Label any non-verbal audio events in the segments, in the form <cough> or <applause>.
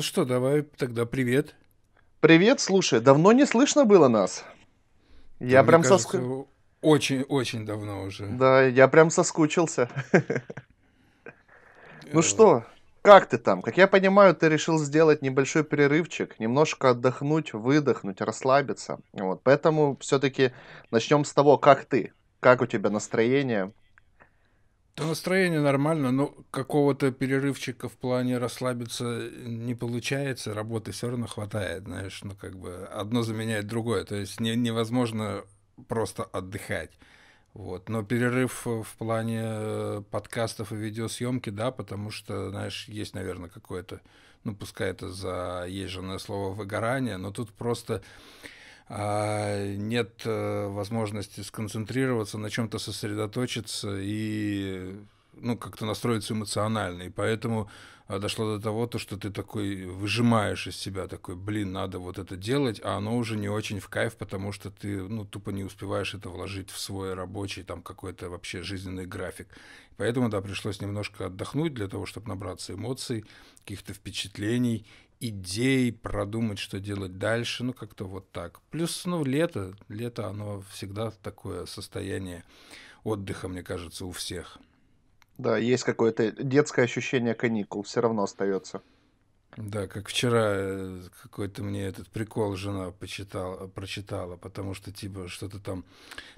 Ну что, давай тогда привет. Привет, слушай, давно не слышно было нас. Я Да, мне прям кажется, соску... очень-очень давно уже. Да, я прям соскучился. <laughs> Ну что, как ты там? Как я понимаю, ты решил сделать небольшой перерывчик, немножко отдохнуть, выдохнуть, расслабиться. Вот, поэтому все-таки начнем с того, как ты? Как у тебя настроение? Да настроение нормально, но какого-то перерывчика в плане расслабиться не получается, работы все равно хватает, знаешь, ну как бы одно заменяет другое, то есть не- невозможно просто отдыхать. Вот. Но перерыв э, в плане э, подкастов и видеосъемки, да, потому что, знаешь, есть, наверное, какое-то, ну, пускай это заезженное слово выгорание, но тут просто а, нет э, возможности сконцентрироваться, на чем-то сосредоточиться и ну, как-то настроиться эмоционально. И поэтому дошло до того, то, что ты такой выжимаешь из себя, такой, блин, надо вот это делать, а оно уже не очень в кайф, потому что ты, ну, тупо не успеваешь это вложить в свой рабочий, там, какой-то вообще жизненный график. Поэтому, да, пришлось немножко отдохнуть для того, чтобы набраться эмоций, каких-то впечатлений, идей, продумать, что делать дальше, ну, как-то вот так. Плюс, ну, лето, лето, оно всегда такое состояние отдыха, мне кажется, у всех. Да, есть какое-то детское ощущение каникул, все равно остается. Да, как вчера э, какой-то мне этот прикол жена почитала, прочитала, потому что типа что-то там,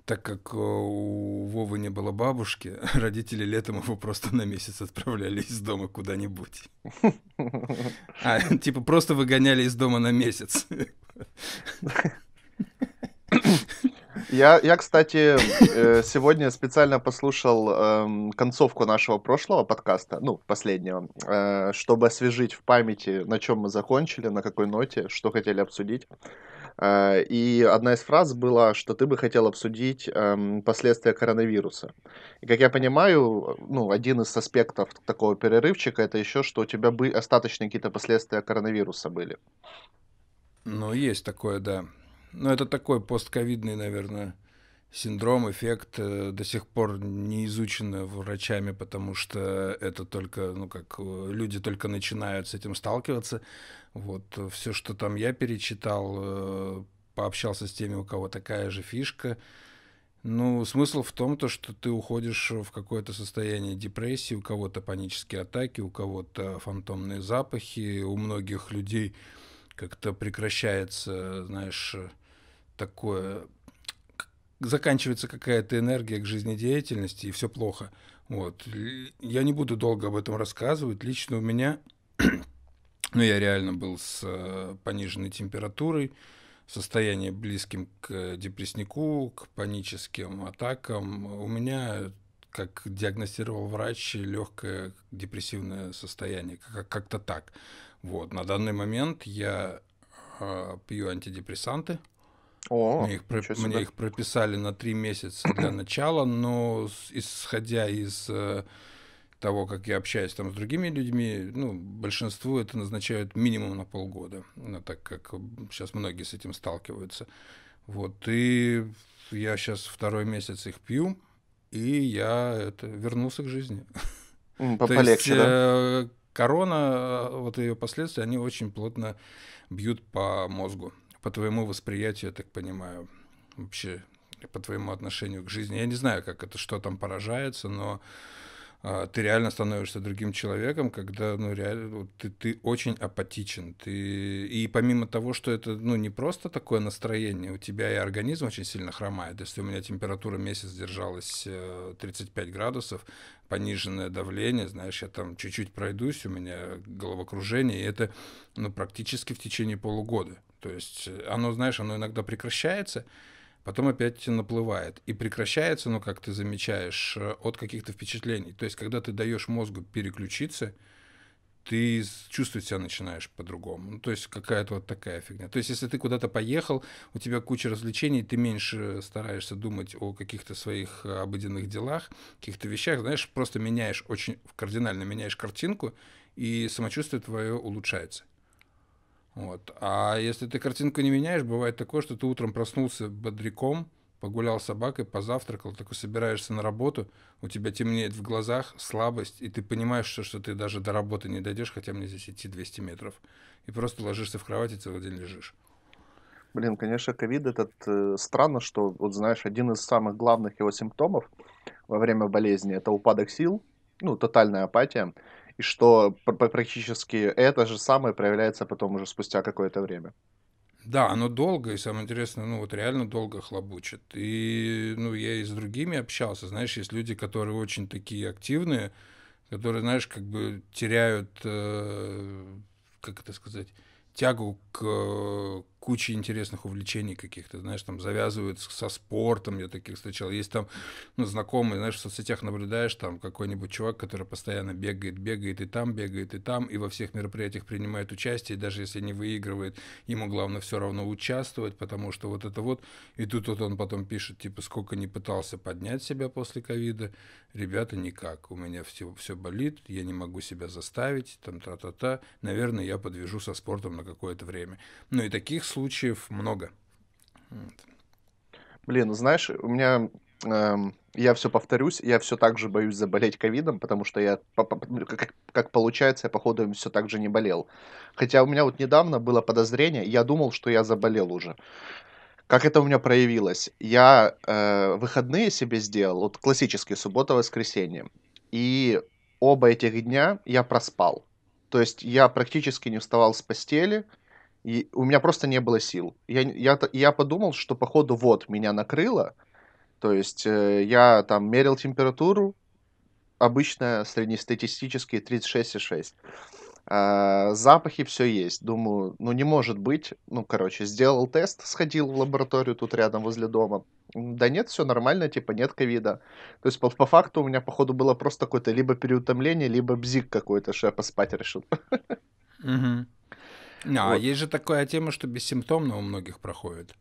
так как э, у Вовы не было бабушки, <laughs> родители летом его просто на месяц отправляли из дома куда-нибудь. А, типа просто выгоняли из дома на месяц. <laughs> <laughs> Я, я, кстати, э, сегодня специально послушал эм, концовку нашего прошлого подкаста, ну, последнего, э, чтобы освежить в памяти, на чем мы закончили, на какой ноте, что хотели обсудить. Э, И одна из фраз была, что ты бы хотел обсудить эм, последствия коронавируса. И, как я понимаю, ну, один из аспектов такого перерывчика это еще, что у тебя бы остаточные какие-то последствия коронавируса были. Ну, есть такое, да. Но это такой постковидный, наверное, синдром, эффект, э, до сих пор не изучено врачами, потому что это только, ну, как э, люди только начинают с этим сталкиваться. Вот, все, что там я перечитал, э, пообщался с теми, у кого такая же фишка. Ну, смысл в том, то, что ты уходишь в какое-то состояние депрессии, у кого-то панические атаки, у кого-то фантомные запахи, у многих людей как-то прекращается, знаешь, такое заканчивается какая-то энергия к жизнедеятельности, и все плохо. Вот. Я не буду долго об этом рассказывать. Лично у меня, <clears throat> ну, я реально был с э, пониженной температурой, состояние близким к депресснику, к паническим атакам. У меня, как диагностировал врач, легкое депрессивное состояние, как- как-то так. Вот. На данный момент я э, пью антидепрессанты, О, мне их, про- мне их прописали на три месяца для <clears throat> начала, но исходя из э, того, как я общаюсь там с другими людьми, ну, большинству это назначают минимум на полгода, ну, так как сейчас многие с этим сталкиваются. Вот, и я сейчас второй месяц их пью, и я это, вернулся к жизни. <laughs> То есть Полегче, да? э, корона, э, вот ее последствия, они очень плотно бьют по мозгу, по твоему восприятию, я так понимаю, вообще по твоему отношению к жизни. Я не знаю, как это, что там поражается, но а, ты реально становишься другим человеком, когда ну, реально, ты, ты очень апатичен. Ты... И помимо того, что это ну, не просто такое настроение, у тебя и организм очень сильно хромает. Если у меня температура месяц держалась э, 35 градусов, пониженное давление, знаешь, я там чуть-чуть пройдусь, у меня головокружение, и это ну, практически в течение полугода. То есть э, оно, знаешь, оно иногда прекращается, потом опять наплывает. И прекращается, ну, как ты замечаешь, э, от каких-то впечатлений. То есть, когда ты даешь мозгу переключиться, ты чувствовать себя начинаешь по-другому. Ну, то есть какая-то вот такая фигня. То есть если ты куда-то поехал, у тебя куча развлечений, ты меньше стараешься думать о каких-то своих э, обыденных делах, каких-то вещах, знаешь, просто меняешь очень кардинально меняешь картинку, и самочувствие твое улучшается. Вот. А если ты картинку не меняешь, бывает такое, что ты утром проснулся бодряком, погулял с собакой, позавтракал, такой собираешься на работу, у тебя темнеет в глазах, слабость, и ты понимаешь, что, что ты даже до работы не дойдешь, хотя мне здесь идти 200 метров. И просто ложишься в кровать и целый день лежишь. Блин, конечно, ковид этот э, странно, что, вот знаешь, один из самых главных его симптомов во время болезни это упадок сил, ну, тотальная апатия, и что практически это же самое проявляется потом уже спустя какое-то время. Да, оно долго, и самое интересное, ну вот реально долго хлобучит. И, ну, я и с другими общался, знаешь, есть люди, которые очень такие активные, которые, знаешь, как бы теряют, э, как это сказать, тягу к куче интересных увлечений каких-то, знаешь, там завязывают со спортом, я таких встречал. Есть там, ну, знакомые, знаешь, в соцсетях наблюдаешь, там какой-нибудь чувак, который постоянно бегает, бегает и там, бегает и там, и во всех мероприятиях принимает участие, даже если не выигрывает, ему главное все равно участвовать, потому что вот это вот, и тут вот он потом пишет, типа, сколько не пытался поднять себя после ковида, ребята, никак, у меня все, все болит, я не могу себя заставить, там, та-та-та, наверное, я подвяжу со спортом на какое-то время. Ну и таких случаев много. Блин, ну знаешь, у меня эм, я все повторюсь, я все так же боюсь заболеть ковидом, потому что я, как, как получается, я походу все так же не болел. Хотя у меня вот недавно было подозрение, я думал, что я заболел уже. Как это у меня проявилось? Я э, выходные себе сделал, вот классические суббота-воскресенье, и оба этих дня я проспал. То есть я практически не вставал с постели, и у меня просто не было сил. Я, я, я подумал, что походу вот меня накрыло. То есть э, я там мерил температуру, обычная среднестатистические 36,6. А, запахи все есть. Думаю, ну не может быть. Ну, короче, сделал тест, сходил в лабораторию тут рядом возле дома. Да нет, все нормально, типа нет ковида. То есть по, по факту у меня, походу, было просто какое-то либо переутомление, либо бзик какой-то, что я поспать решил. <laughs> Угу. А, вот. есть же такая тема, что бессимптомно у многих проходит.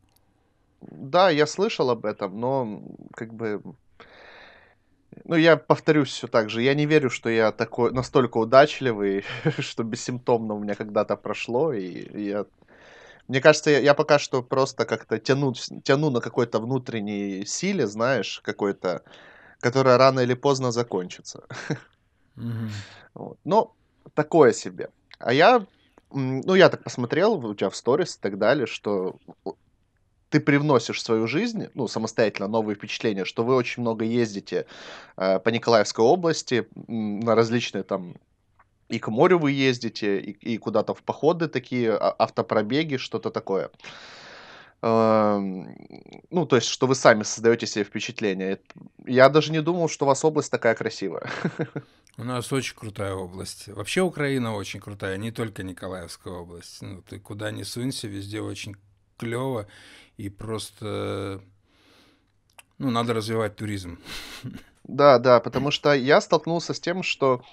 Да, я слышал об этом, но как бы... Ну, я повторюсь все так же. Я не верю, что я такой настолько удачливый, <laughs> что бессимптомно у меня когда-то прошло, и я мне кажется, я, я пока что просто как-то тяну, тяну на какой-то внутренней силе, знаешь, какой-то, которая рано или поздно закончится. Mm-hmm. <laughs> Вот. Но такое себе. А я ну, я так посмотрел у тебя в сторис и так далее, что ты привносишь в свою жизнь, ну, самостоятельно новые впечатления, что вы очень много ездите э, по Николаевской области на различные там и к морю вы ездите, и, и куда-то в походы такие, а, автопробеги, что-то такое. Э, ну, то есть, что вы сами создаете себе впечатление. Я даже не думал, что у вас область такая красивая. <laughs> У нас очень крутая область. Вообще Украина очень крутая, не только Николаевская область. Ну, ты куда ни сунься, везде очень клево. И просто ну, надо развивать туризм. Да, да, потому что я столкнулся с тем, что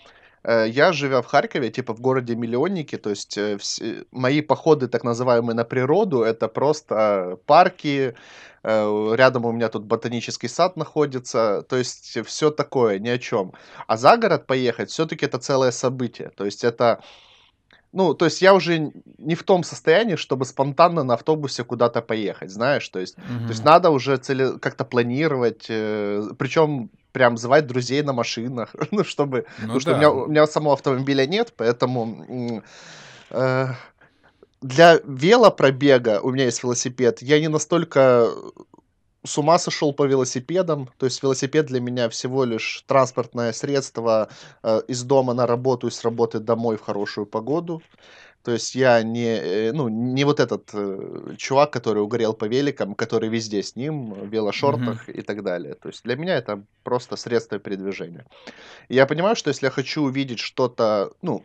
я, живя в Харькове, типа в городе-миллионнике, то есть э, все, мои походы, так называемые, на природу, это просто парки, Э, рядом у меня тут ботанический сад находится, то есть все такое, ни о чем. А за город поехать все-таки это целое событие, то есть это ну, то есть я уже не в том состоянии, чтобы спонтанно на автобусе куда-то поехать, знаешь, то есть, mm-hmm. то есть надо уже цели как-то планировать, э, причем прям звать друзей на машинах, <laughs> ну, чтобы, ну, потому да. что у меня, у меня самого автомобиля нет, поэтому э, для велопробега у меня есть велосипед. Я не настолько с ума сошел по велосипедам. То есть велосипед для меня всего лишь транспортное средство э, из дома на работу и с работы домой в хорошую погоду. То есть я не, э, ну, не вот этот э, чувак, который угорел по великам, который везде с ним, в велошортах mm-hmm. и так далее. То есть для меня это просто средство передвижения. И я понимаю, что если я хочу увидеть что-то, ну,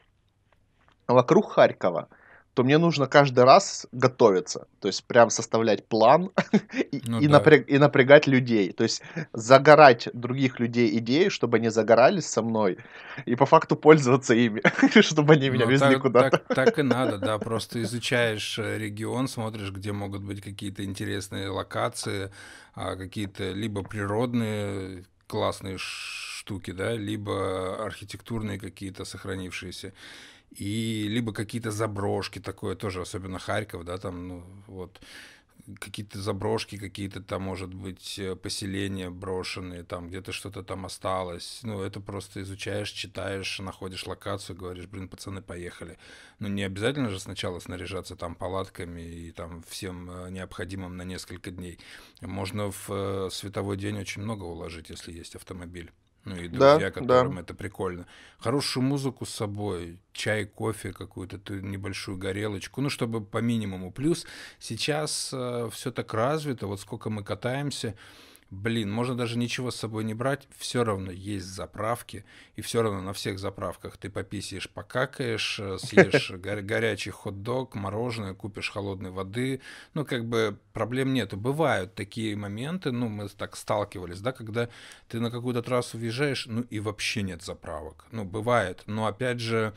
вокруг Харькова, то мне нужно каждый раз готовиться, то есть прям составлять план <laughs> и, ну, и, да. напряг, и напрягать людей, то есть загорать других людей идеи, чтобы они загорались со мной, и по факту пользоваться ими, <laughs> чтобы они меня ну, везли куда-то. Так, так и надо, да, просто изучаешь э, регион, смотришь, где могут быть какие-то интересные локации, а, какие-то либо природные классные штуки, да, либо архитектурные какие-то сохранившиеся и либо какие-то заброшки такое тоже, особенно Харьков, да, там, ну, вот, какие-то заброшки, какие-то там, может быть, э, поселения брошенные, там где-то что-то там осталось. Ну, это просто изучаешь, читаешь, находишь локацию, говоришь, блин, пацаны, поехали. Ну, не обязательно же сначала снаряжаться там палатками и там всем э, необходимым на несколько дней. Можно в э, световой день очень много уложить, если есть автомобиль. Ну и друзья, да, которым да. это прикольно. Хорошую музыку с собой, чай, кофе, какую-то небольшую горелочку, ну, чтобы по минимуму. Плюс сейчас э, все так развито, вот сколько мы катаемся, блин, можно даже ничего с собой не брать, все равно есть заправки, и все равно на всех заправках ты пописишь, покакаешь, э, <laughs> съешь горячий хот-дог, мороженое, купишь холодной воды, ну, как бы проблем нету. Бывают такие моменты, ну, мы так сталкивались, да, когда ты на какую-то трассу въезжаешь, ну, и вообще нет заправок. Ну, бывает, но опять же,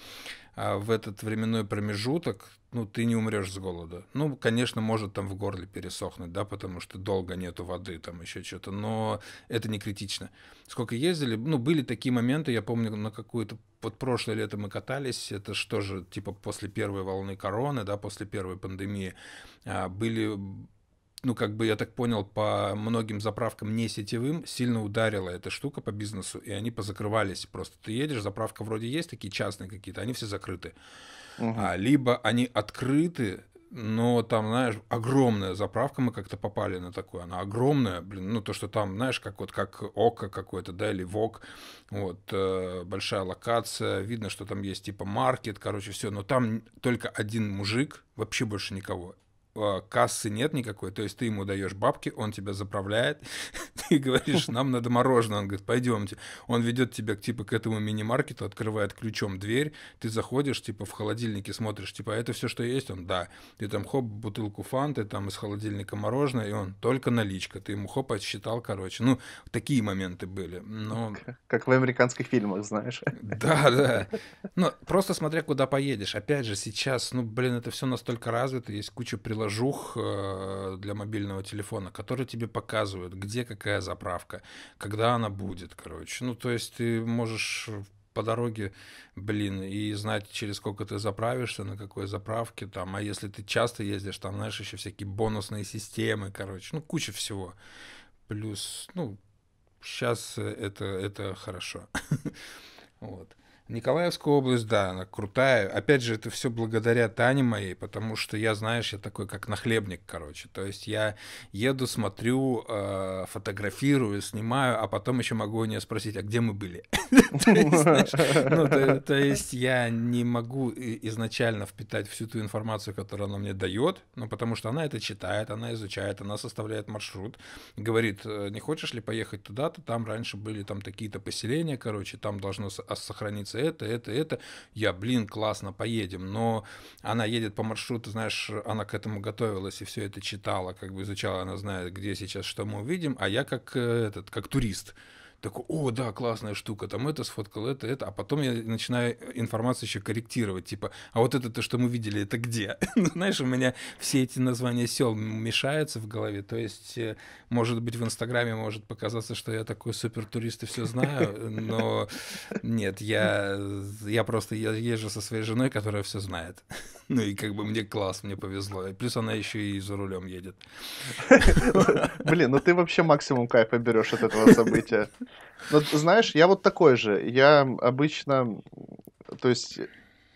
а, в этот временной промежуток ну, ты не умрешь с голода. Ну, конечно, может там в горле пересохнуть, да, потому что долго нету воды, там еще что-то, но это не критично. Сколько ездили, ну, были такие моменты, я помню, на какую-то, вот прошлое лето мы катались, это что же, типа, после первой волны короны, да, после первой пандемии, а, были ну, как бы, я так понял, по многим заправкам не сетевым сильно ударила эта штука по бизнесу, и они позакрывались. Просто ты едешь, заправка вроде есть, такие частные какие-то, они все закрыты. Угу. А, либо они открыты, но там, знаешь, огромная заправка, мы как-то попали на такую, она огромная, блин, ну то, что там, знаешь, как вот как Око какой-то, да, или ВОК, вот, э, большая локация, видно, что там есть типа маркет, короче, все, но там только один мужик, вообще больше никого, кассы нет никакой, то есть ты ему даешь бабки, он тебя заправляет, <laughs> ты говоришь, нам надо мороженое, он говорит, пойдемте. Он ведет тебя типа к этому мини-маркету, открывает ключом дверь, ты заходишь, типа в холодильнике смотришь, типа, «А это все, что есть? Он, да. Ты там хоп, бутылку фанты, там из холодильника мороженое, и он, только наличка. Ты ему хоп, отсчитал, короче. Ну, такие моменты были. Но... Как в американских фильмах, знаешь. Да, да. Ну, просто смотря куда поедешь. Опять же, сейчас, ну, блин, это все настолько развито, есть куча приложений, приложух э, для мобильного телефона, которые тебе показывают, где какая заправка, когда она будет, короче. Ну, то есть ты можешь по дороге, блин, и знать, через сколько ты заправишься, на какой заправке там, а если ты часто ездишь, там, знаешь, еще всякие бонусные системы, короче, ну, куча всего. Плюс, ну, сейчас это, это хорошо. <laughs> Вот. Николаевская область, да, она крутая. Опять же, это все благодаря Тане моей, потому что я, знаешь, я такой как нахлебник, короче. То есть я еду, смотрю, э, фотографирую, снимаю, а потом еще могу у нее спросить, а где мы были? <laughs> Ну, то есть я не могу изначально впитать всю ту информацию, которую она мне дает, ну, потому что она это читает, она изучает, она составляет маршрут, говорит, «Э, не хочешь ли поехать туда-то, там раньше были там такие-то поселения, короче, там должно сохраниться это, это, это. Я, блин, классно, поедем. Но она едет по маршруту, знаешь, она к этому готовилась и все это читала, как бы изучала, она знает, где сейчас что мы увидим, а я как э, этот, как турист такой, о, да, классная штука, там это сфоткал, это, это, а потом я начинаю информацию еще корректировать, типа, а вот это то, что мы видели, это где? <laughs> Ну, знаешь, у меня все эти названия сел мешаются в голове, то есть, э, может быть, в Инстаграме может показаться, что я такой супер турист и все знаю, но нет, я, я просто я езжу со своей женой, которая все знает. <laughs> Ну и как бы мне класс, мне повезло. И плюс она еще и за рулем едет. <laughs> Блин, ну ты вообще максимум кайфа берешь от этого события. Ну, знаешь, я вот такой же. Я обычно, то есть,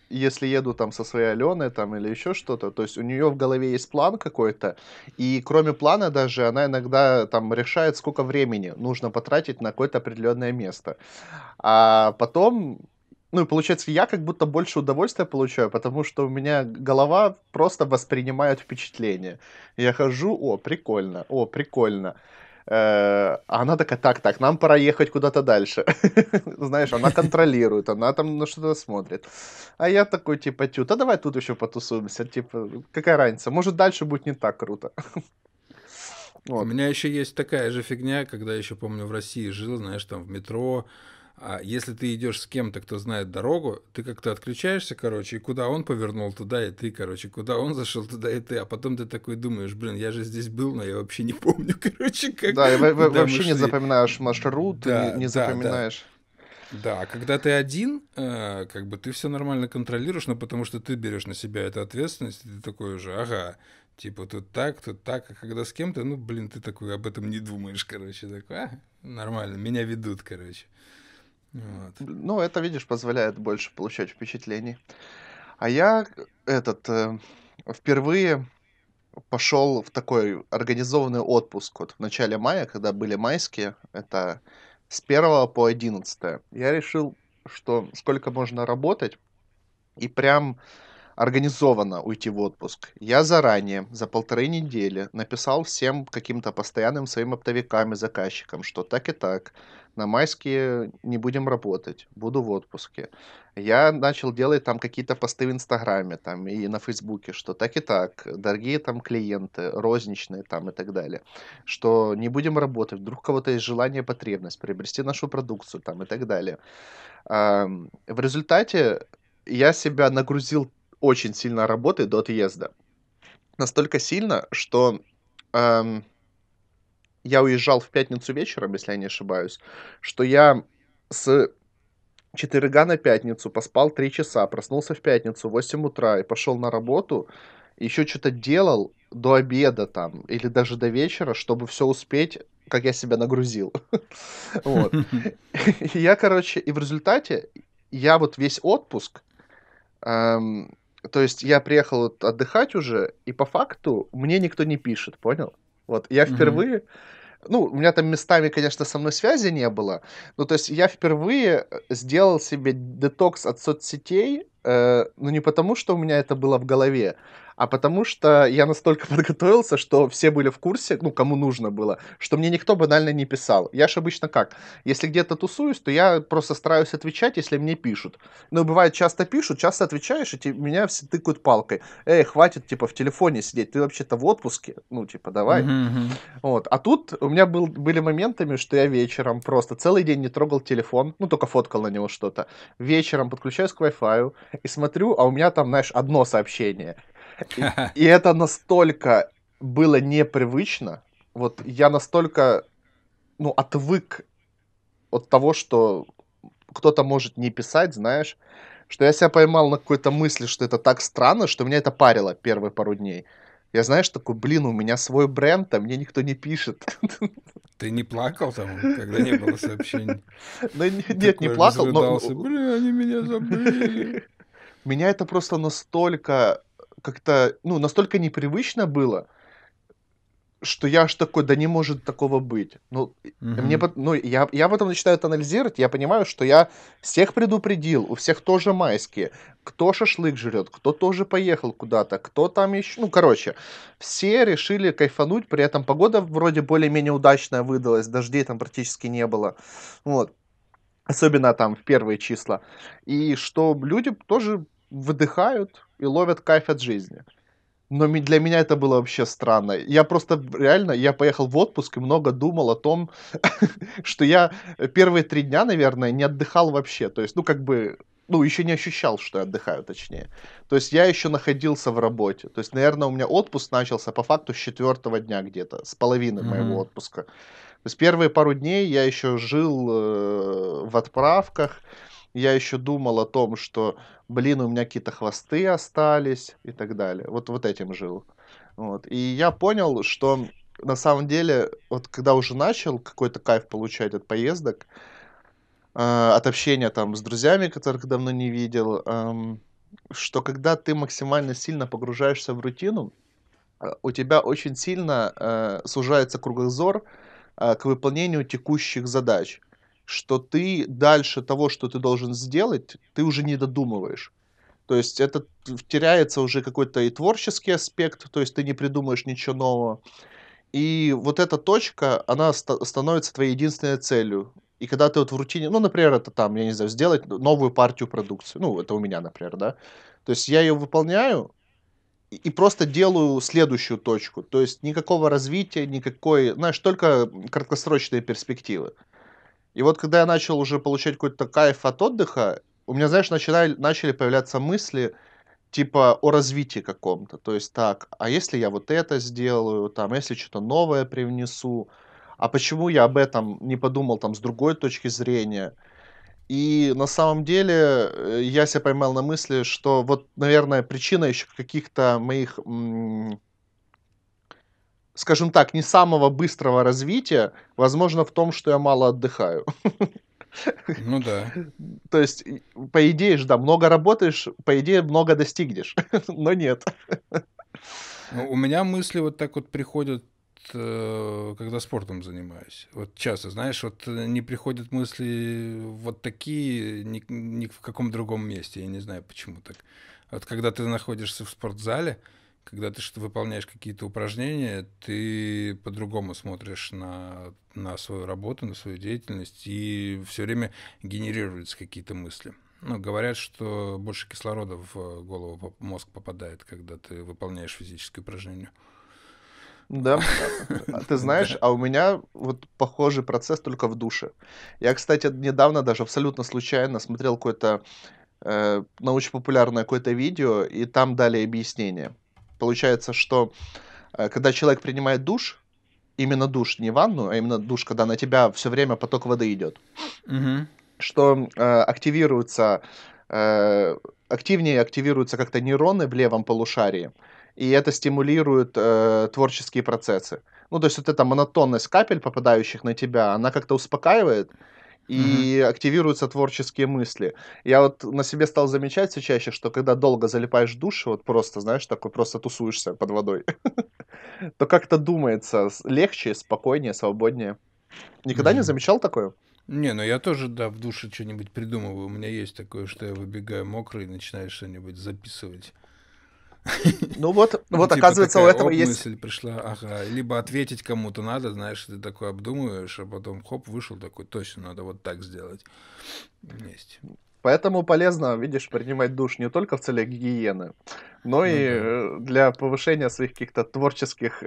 если еду там со своей Аленой там или еще что-то, то есть у нее в голове есть план какой-то, и кроме плана даже она иногда там решает, сколько времени нужно потратить на какое-то определенное место. А потом ну и получается, я как будто больше удовольствия получаю, потому что у меня голова просто воспринимает впечатление. Я хожу, о, прикольно, о, прикольно. А она такая, так, так, нам пора ехать куда-то дальше. <laughs> Знаешь, она контролирует, она там на что-то смотрит. А я такой, типа, тю, да давай тут еще потусуемся, типа, какая разница, может дальше будет не так круто. <laughs> Вот. У меня еще есть такая же фигня, когда еще помню в России жил, знаешь, там в метро, а если ты идешь с кем-то, кто знает дорогу, ты как-то отключаешься, короче, и куда он повернул, туда и ты, короче, куда он зашел, туда и ты, а потом ты такой думаешь, блин, я же здесь был, но я вообще не помню, <laughs> короче, как. Да, и вообще не запоминаешь маршрут, да, не, не да, запоминаешь. Да. Да, а когда ты один, э, как бы ты все нормально контролируешь, но потому что ты берешь на себя эту ответственность, и ты такой уже, ага, Типа тут так, тут так, а когда с кем-то, ну, блин, ты такой об этом не думаешь, короче, такой, а, нормально, меня ведут, короче. Вот. Ну, это, видишь, позволяет больше получать впечатлений. А я этот э, впервые пошел в такой организованный отпуск вот в начале мая, когда были майские, это с 1 по 11. Я решил, что сколько можно работать, и прям организованно уйти в отпуск. Я заранее, за полторы недели, написал всем каким-то постоянным своим оптовикам и заказчикам, что так и так, на майские не будем работать, буду в отпуске. Я начал делать там какие-то посты в Инстаграме там и на Фейсбуке, что так и так, дорогие там клиенты, розничные там и так далее, что не будем работать, вдруг у кого-то есть желание, потребность приобрести нашу продукцию там и так далее. В результате я себя нагрузил очень сильно работой до отъезда. Настолько сильно, что эм, я уезжал в пятницу вечером, если я не ошибаюсь, что я с четверга на пятницу поспал три часа, проснулся в пятницу в 8 утра и пошел на работу, еще что-то делал до обеда там, или даже до вечера, чтобы все успеть, как я себя нагрузил. <laughs> Вот. <laughs> Я, короче, и в результате я вот весь отпуск, эм, то есть я приехал отдыхать уже, и по факту мне никто не пишет, понял? Вот, я впервые... Mm-hmm. Ну, у меня там местами, конечно, со мной связи не было. Ну, то есть я впервые сделал себе детокс от соцсетей, э, ну, не потому, что у меня это было в голове, а потому что я настолько <laughs> подготовился, что все были в курсе, ну, кому нужно было, что мне никто банально не писал. Я же обычно как? Если где-то тусуюсь, то я просто стараюсь отвечать, если мне пишут. Но бывает, часто пишут, часто отвечаешь, и те, меня все тыкают палкой. Эй, хватит, типа, в телефоне сидеть, ты вообще-то в отпуске, ну, типа, давай. Mm-hmm. Вот. А тут у меня был, были моментами, что я вечером просто целый день не трогал телефон, ну, только фоткал на него что-то. Вечером подключаюсь к Wi-Fi и смотрю, а у меня там, знаешь, одно сообщение — <laughs> и, это настолько было непривычно. Вот я настолько, ну, отвык от того, что кто-то может не писать, знаешь, что я себя поймал на какой-то мысли, что это так странно, что меня это парило первые пару дней. Я, знаешь, такой, блин, у меня свой бренд, а мне никто не пишет. <laughs> Ты не плакал там, когда не было сообщений? <laughs> Ну, нет, не плакал, но... Бля, они меня забыли. Меня это просто настолько как-то, ну, настолько непривычно было, что я аж такой, да не может такого быть. Ну, угу. мне, ну я, я потом начинаю это анализировать, я понимаю, что я всех предупредил, у всех тоже майские. Кто шашлык жрет, кто тоже поехал куда-то, кто там еще... Ну, короче, все решили кайфануть, при этом погода вроде более-менее удачная выдалась, дождей там практически не было. Вот. Особенно там в первые числа. И что люди тоже выдыхают и ловят кайф от жизни. Но для меня это было вообще странно. Я просто реально, я поехал в отпуск и много думал о том, <laughs> что я первые три дня, наверное, не отдыхал вообще. То есть, ну, как бы, ну, еще не ощущал, что я отдыхаю, точнее. То есть я еще находился в работе. То есть, наверное, у меня отпуск начался по факту с четвертого дня где-то, с половины mm-hmm. моего отпуска. То есть первые пару дней я еще жил э, в отправках, я еще думал о том, что, блин, у меня какие-то хвосты остались и так далее. Вот, вот этим жил. Вот. И я понял, что на самом деле, вот когда уже начал какой-то кайф получать от поездок, э, от общения там с друзьями, которых давно не видел, э, что когда ты максимально сильно погружаешься в рутину, э, у тебя очень сильно э, сужается кругозор э, к выполнению текущих задач что ты дальше того, что ты должен сделать, ты уже не додумываешь. То есть это теряется уже какой-то и творческий аспект, то есть ты не придумаешь ничего нового. И вот эта точка, она ст- становится твоей единственной целью. И когда ты вот в рутине, ну, например, это там, я не знаю, сделать новую партию продукции. Ну, это у меня, например, да. То есть я ее выполняю и просто делаю следующую точку. То есть никакого развития, никакой, знаешь, только краткосрочные перспективы. И вот когда я начал уже получать какой-то кайф от отдыха, у меня, знаешь, начали, начали появляться мысли типа о развитии каком-то. То есть так, а если я вот это сделаю, там, если что-то новое привнесу, а почему я об этом не подумал там с другой точки зрения? И на самом деле э, я себя поймал на мысли, что вот, наверное, причина еще каких-то моих м- скажем так, не самого быстрого развития, возможно, в том, что я мало отдыхаю. Ну да. То есть, по идее же, да, много работаешь, по идее, много достигнешь, <laughs> но нет. Ну, у меня мысли вот так вот приходят, э, когда спортом занимаюсь. Вот часто, знаешь, вот э, не приходят мысли вот такие ни, ни в каком другом месте. Я не знаю, почему так. Вот когда ты находишься в спортзале, когда ты что выполняешь какие-то упражнения, ты по-другому смотришь на, на свою работу, на свою деятельность, и все время генерируются какие-то мысли. Ну, говорят, что больше кислорода в голову, в мозг попадает, когда ты выполняешь физическое упражнение. Да, а <laughs> ты знаешь, а у меня вот похожий процесс только в душе. Я, кстати, недавно даже абсолютно случайно смотрел какое-то э, научно-популярное какое-то видео, и там дали объяснение. Получается, что э, когда человек принимает душ, именно душ, не ванну, а именно душ, когда на тебя все время поток воды идет, Мгм. что э, активируются, э, активнее активируются как-то нейроны в левом полушарии, и это стимулирует э, творческие процессы. Ну, то есть вот эта монотонность капель, попадающих на тебя, она как-то успокаивает, и активируются творческие мысли. Я вот на себе стал замечать все чаще, что когда долго залипаешь в душ, вот просто, знаешь, такой просто тусуешься под водой, <laughs> то как-то думается легче, спокойнее, свободнее. Никогда не замечал такое? Не, ну я тоже, да, в душе что-нибудь придумываю. У меня есть такое, что я выбегаю мокрый и начинаю что-нибудь записывать. Ну вот, Ну, вот типа оказывается, у этого есть... мысль пришла, ага. Либо ответить кому-то надо, знаешь, ты такой обдумываешь, а потом хоп, вышел такой, точно, надо вот так сделать. Есть. Поэтому полезно, видишь, принимать душ не только в целях гигиены, но Ну и да. э, для повышения своих каких-то творческих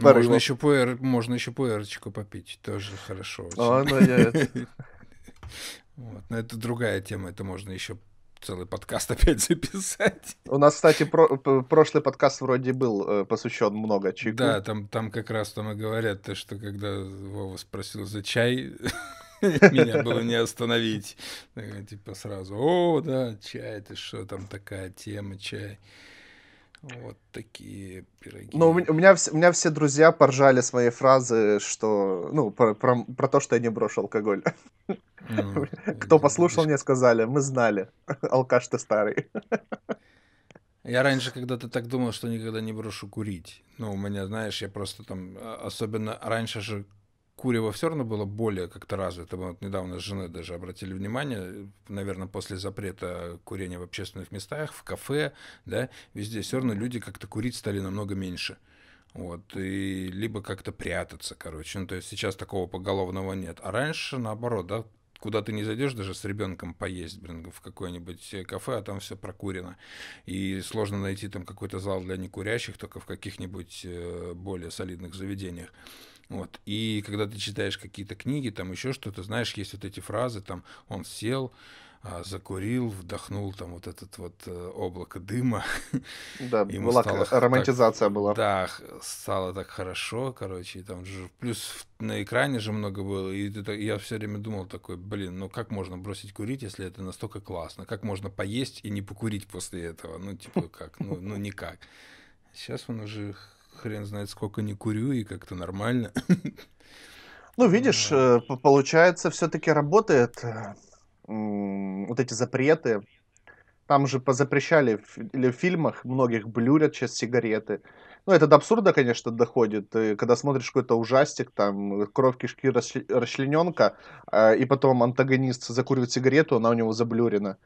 Можно еще пуэр, можно еще пуэрочку попить, тоже хорошо О, очень. ну я это- <laughs> Вот. Но это другая тема, это можно еще целый подкаст опять записать. У нас, кстати, про- прошлый подкаст вроде был э, посвящен много чайку. Да, там, там как раз там и говорят, то, что когда Вова спросил за чай, <laughs> меня было не остановить. Типа сразу, о, да, чай, ты что, там такая тема, чай. Вот такие пироги. Ну, у ме- у меня, у меня все друзья поржали с моей фразы, что, ну, про, про- про то, что я не брошу алкоголь. Ну, <laughs> Кто послушал, мне сказали, мы знали, <laughs> алкаш ты старый. Я раньше когда-то так думал, что никогда не брошу курить. Ну, у меня, знаешь, я просто там, а, особенно раньше же курево все равно было более как-то развито. Мы вот недавно с женой даже обратили внимание, наверное, после запрета курения в общественных местах, в кафе, да, везде все равно люди как-то курить стали намного меньше. Вот, и либо как-то прятаться, короче. Ну, то есть сейчас такого поголовного нет. А раньше, наоборот, да, куда ты не зайдешь даже с ребенком поесть, блин, в какое-нибудь э, кафе, а там все прокурено. И сложно найти там какой-то зал для некурящих, только в каких-нибудь э, более солидных заведениях. Вот. И когда ты читаешь какие-то книги, там еще что-то, знаешь, есть вот эти фразы, там он сел, а, закурил, вдохнул там вот этот вот э, облако дыма, Да, <laughs> ему была стало х- так- романтизация была. Да, стало так хорошо, короче, и там же плюс на экране же много было, и так- я все время думал такой, блин, ну как можно бросить курить, если это настолько классно? Как можно поесть и не покурить после этого? Ну типа как? Ну, ну никак. Сейчас он уже хрен знает сколько не курю и как-то нормально. <laughs> Ну, видишь, э, п- получается, все-таки работает э, вот эти запреты. Там же позапрещали или в фильмах, многих блюрят сейчас сигареты. Ну, это до абсурда, конечно, доходит. Когда смотришь какой-то ужастик, там, кровь кишки расчлененка, и потом антагонист закуривает сигарету, она у него заблюрена.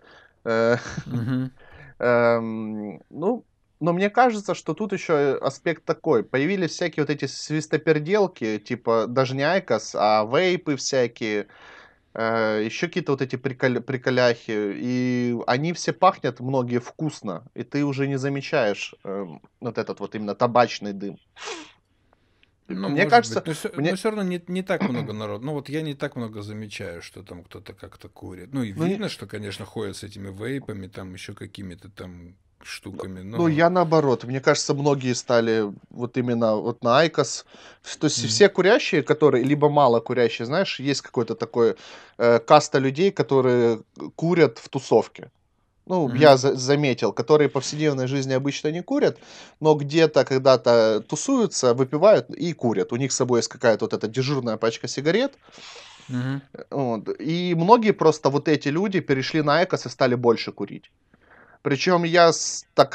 Э. <laughs> Эм, ну, но мне кажется, что тут еще аспект такой. Появились всякие вот эти свистоперделки, типа даже не IQOS, а вейпы всякие, еще какие-то вот эти прикол- приколяхи. И они все пахнут, многие, вкусно. И ты уже не замечаешь эм, вот этот вот именно табачный дым. Ну, мне кажется, быть. но, мне- все равно не, не так <clears throat> много народу. Ну, вот я не так много замечаю, что там кто-то как-то курит. Ну, и Ну, не- видно, что, конечно, ходят с этими вейпами, там еще какими-то там штуками. Но... Ну, я наоборот. Мне кажется, многие стали вот именно вот на IQOS. То есть Мгм. все курящие, которые, либо мало курящие, знаешь, есть какой-то такой э, каста людей, которые курят в тусовке. ну, mm-hmm. я за- заметил, которые в повседневной жизни обычно не курят, но где-то когда-то тусуются, выпивают и курят. У них с собой есть какая-то вот эта дежурная пачка сигарет. Mm-hmm. Вот. И многие просто вот эти люди перешли на IQOS и стали больше курить. Причем я так...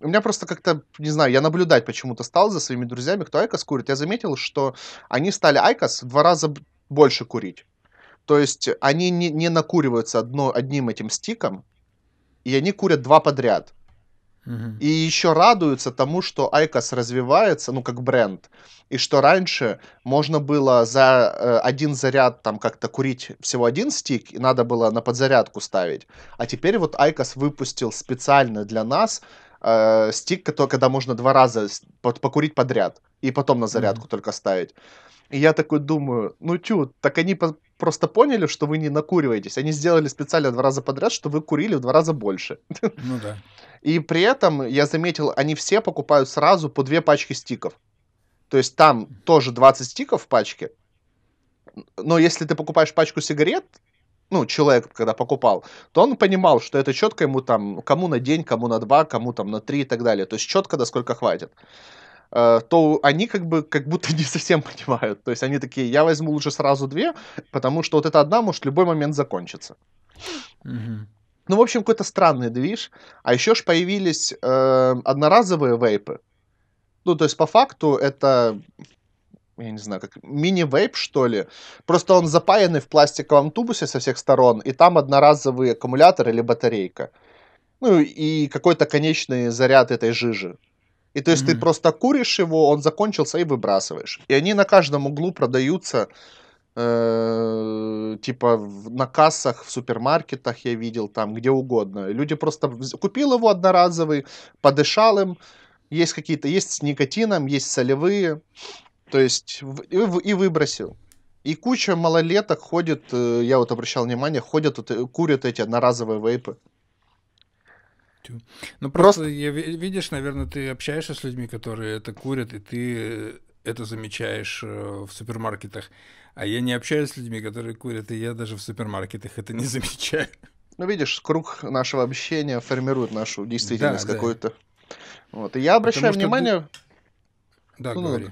У меня просто как-то, не знаю, я наблюдать почему-то стал за своими друзьями, кто IQOS курит. Я заметил, что они стали IQOS в два раза больше курить. То есть они не, не накуриваются одно, одним этим стиком, и они курят два подряд. И еще радуются тому, что IQOS развивается, ну, как бренд. И что раньше можно было за э, один заряд там как-то курить всего один стик, и надо было на подзарядку ставить. А теперь вот IQOS выпустил специально для нас э, стик, который, когда можно два раза покурить подряд, и потом на зарядку mm-hmm. только ставить. И я такой думаю, ну чё, так они по- просто поняли, что вы не накуриваетесь. Они сделали специально два раза подряд, что вы курили в два раза больше. Ну да. И при этом, я заметил, они все покупают сразу по две пачки стиков. То есть там тоже 20 стиков в пачке. Но если ты покупаешь пачку сигарет, ну, человек, когда покупал, то он понимал, что это четко ему там, кому на день, кому на два, кому там на три и так далее. То есть четко, до сколько хватит. Э, то они как бы как будто <laughs> не совсем понимают. То есть они такие, я возьму лучше сразу две, потому что вот эта одна может в любой момент закончиться. Угу. Ну, в общем, какой-то странный движ. А еще ж появились э, одноразовые вейпы. Ну, то есть, по факту, это, я не знаю, как мини-вейп, что ли. Просто он запаянный в пластиковом тубусе со всех сторон, и там одноразовый аккумулятор или батарейка. Ну, и какой-то конечный заряд этой жижи. И то есть mm-hmm. ты просто куришь его, он закончился и выбрасываешь. И они на каждом углу продаются, э, типа на кассах в супермаркетах я видел, там где угодно. Люди просто купил его одноразовый, подышал им. Есть какие-то, есть с никотином, есть солевые. То есть и, и выбросил. И куча малолеток ходит, э, я вот обращал внимание, ходят, вот, э, курят эти одноразовые вейпы. Ну просто, просто... Я, видишь, наверное, ты общаешься с людьми, которые это курят, и ты это замечаешь э, в супермаркетах. А я не общаюсь с людьми, которые курят, и я даже в супермаркетах это не <laughs> замечаю. Ну, видишь, круг нашего общения формирует нашу действительность да, какую-то. Да. Вот. И я обращаю потому внимание... Да, ну, говори.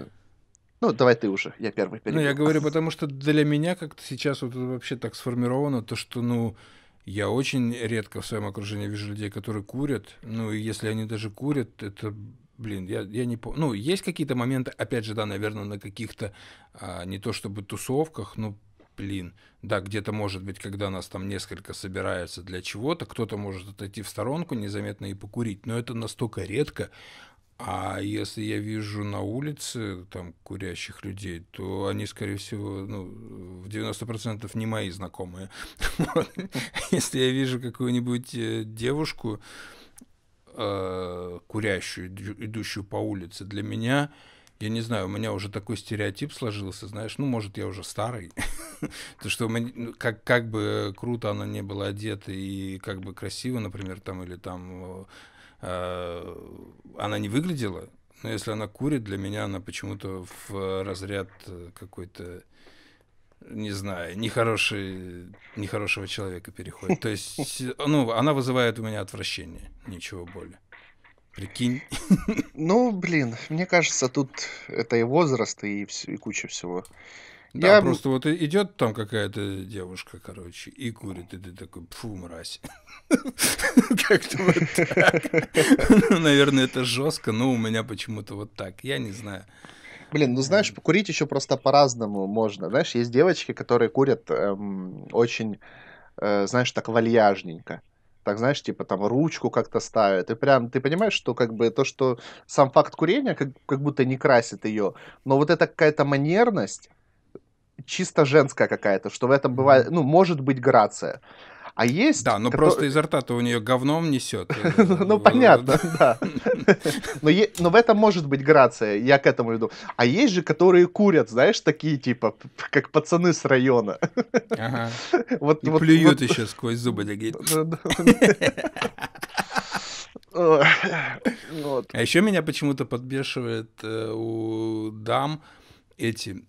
Ну, давай ты уже, я первый перейду. Ну, я говорю, <laughs> потому что для меня как-то сейчас вот вообще так сформировано, то, что, ну, я очень редко в своем окружении вижу людей, которые курят. Ну, и если они даже курят, это, блин, я, я не помню. Ну, есть какие-то моменты, опять же, да, наверное, на каких-то, а, не то чтобы тусовках, ну, блин, да, где-то может быть, когда нас там несколько собирается для чего-то, кто-то может отойти в сторонку незаметно и покурить, но это настолько редко, а если я вижу на улице там курящих людей, то они, скорее всего, ну, в 90% не мои знакомые. <laughs> Если я вижу какую-нибудь э, девушку, э, курящую, идущую по улице, для меня, я не знаю, у меня уже такой стереотип сложился, знаешь, ну, может, я уже старый, <laughs> то что ну, как, как бы круто она не была одета и как бы красиво, например, там, или там Э, она не выглядела, но если она курит, для меня она почему-то в разряд какой-то, не знаю, нехороший, нехорошего человека переходит. То есть, <laughs> ну, она вызывает у меня отвращение, ничего более. Прикинь. <laughs> Ну, блин, мне кажется, тут это и возраст, и, и куча всего. Да, я... просто вот идет там какая-то девушка, короче, и курит, и ты такой, фу, мразь. <laughs> Как-то вот так. Ну, наверное, это жестко, но у меня почему-то вот так, я не знаю. Блин, ну знаешь, покурить еще просто по-разному можно. Знаешь, есть девочки, которые курят эм, очень, э, знаешь, так вальяжненько. Так, знаешь, типа там ручку как-то ставят. И прям ты понимаешь, что как бы то, что сам факт курения как, как будто не красит ее. Но вот эта какая-то манерность, чисто женская какая-то, что в этом бывает, ну, может быть грация. А есть... Да, но который... просто изо рта-то у нее говном несет. <laughs> Ну, понятно, да. <laughs> Но в этом может быть грация, я к этому иду. А есть же, которые курят, знаешь, такие, типа, как пацаны с района. Ага. <laughs> И плюют еще сквозь зубы. А еще меня почему-то подбешивает э, у дам эти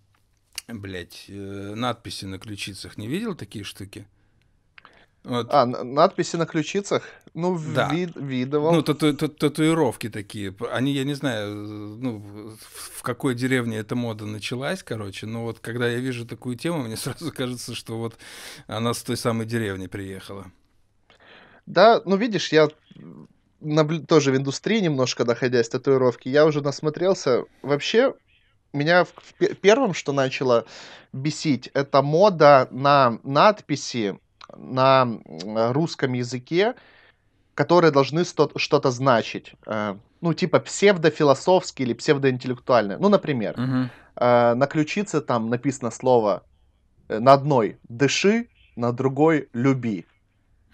блядь, э, надписи на ключицах. Не видел такие штуки? Вот. А, надписи на ключицах? Ну, да. вид, видовал. Ну, тату тату татуировки такие. Они, я не знаю, ну, в какой деревне эта мода началась, короче, но вот когда я вижу такую тему, мне <laughs> сразу кажется, что вот она с той самой деревни приехала. Да, ну, видишь, я тоже в индустрии немножко находясь, татуировки, я уже насмотрелся. Вообще, меня в, в первом, что начало бесить, это мода на надписи на русском языке, которые должны что-то значить. Э, ну, типа псевдофилософские или псевдоинтеллектуальные. Ну, например, угу. на ключице там написано слово э, на одной «дыши», на другой «люби».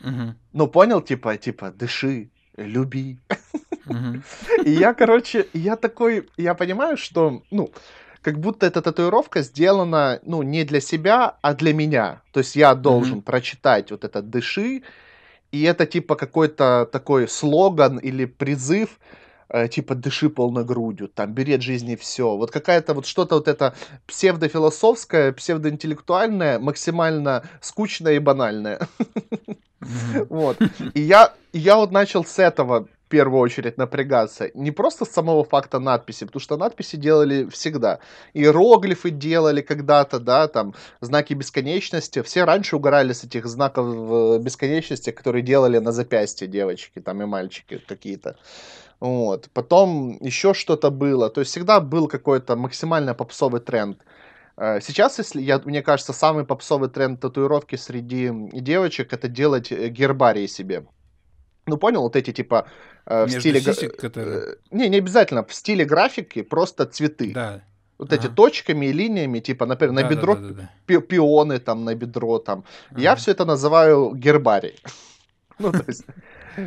Угу. Ну, понял, типа, типа, дыши, люби. Угу. <laughs> И я, короче, я такой, я понимаю, что, ну, как будто эта татуировка сделана, ну, не для себя, а для меня. То есть я должен mm-hmm. прочитать вот это «дыши», и это типа какой-то такой слоган или призыв, э, типа «дыши полной грудью», там «бери от жизни все». Вот какая-то вот что-то вот это псевдофилософское, псевдоинтеллектуальное, максимально скучное и банальное. <laughs> Вот. И я, я вот начал с этого первую очередь напрягаться. Не просто с самого факта надписи, потому что надписи делали всегда. Иероглифы делали когда-то, да, там, знаки бесконечности. Все раньше угорали с этих знаков э, бесконечности, которые делали на запястье девочки там и мальчики какие-то. Вот. Потом еще что-то было. То есть всегда был какой-то максимально попсовый тренд. Э, сейчас, если я, мне кажется, самый попсовый тренд татуировки среди девочек это делать э, гербарии себе. Ну, понял, вот эти типа э, в стиле... Сисек, которые... Э, не, не обязательно, в стиле графики просто цветы. Да. Вот ага. эти точками и линиями, типа, например, на да, бедро да, да, да. пионы там на бедро там. Ага. Я все это называю гербарий. <laughs> ну, то есть,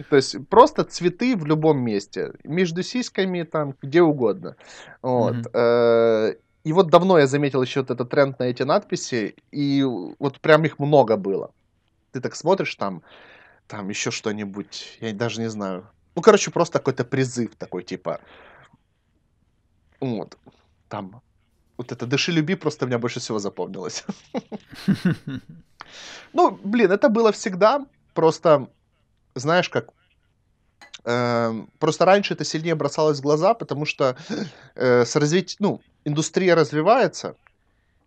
то есть просто цветы в любом месте. Между сиськами там, где угодно. Вот. Э, и вот давно я заметил еще вот этот тренд на эти надписи, и вот прям их много было. Ты так смотришь там, там еще что-нибудь, я даже не знаю. Ну, короче, просто какой-то призыв такой, типа, вот, там, вот это «Дыши, люби» просто у меня больше всего запомнилось. <laughs> Ну, блин, это было всегда, просто, знаешь, как, эм, просто раньше это сильнее бросалось в глаза, потому что э, с развитием, ну, индустрия развивается,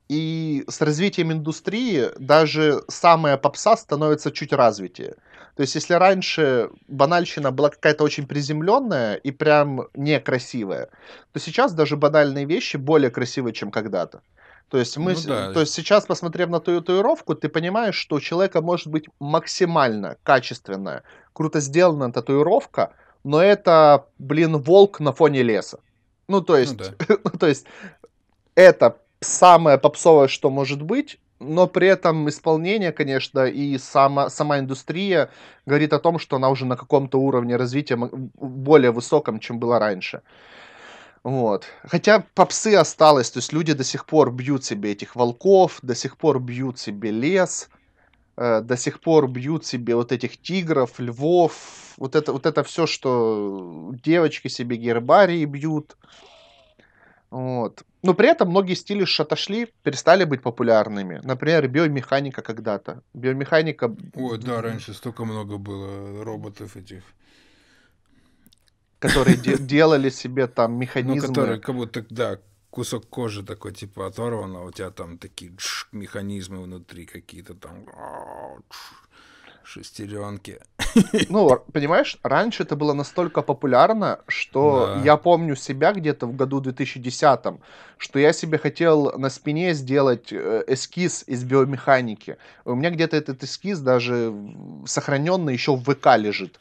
и с развитием индустрии даже самая попса становится чуть развитее. То есть, если раньше банальщина была какая-то очень приземленная и прям некрасивая, то сейчас даже банальные вещи более красивые, чем когда-то. То есть, мы, ну, да. то есть сейчас, посмотрев на ту татуировку, ты понимаешь, что у человека может быть максимально качественная, круто сделанная татуировка, но это, блин, волк на фоне леса. Ну, то есть, ну, да. <laughs> ну, то есть это самое попсовое, что может быть, но при этом исполнение, конечно, и сама, сама индустрия говорит о том, что она уже на каком-то уровне развития более высоком, чем было раньше. Вот. Хотя попсы осталось, то есть люди до сих пор бьют себе этих волков, до сих пор бьют себе лес, э, до сих пор бьют себе вот этих тигров, львов, вот это, вот это все, что девочки себе гербарии бьют. Вот. Но при этом многие стили отошли, перестали быть популярными. Например, биомеханика когда-то. Биомеханика... Ой, да, раньше столько много было роботов этих. Которые <laughs> делали себе там ну, механизмы. Ну, которые как будто, да, кусок кожи такой, типа, оторван, а у тебя там такие механизмы внутри какие-то там шестеренки. Ну, понимаешь, раньше это было настолько популярно, что да. я помню себя где-то в году 2010, что я себе хотел на спине сделать э, эскиз из биомеханики. У меня где-то этот эскиз даже сохраненный еще в ВК лежит.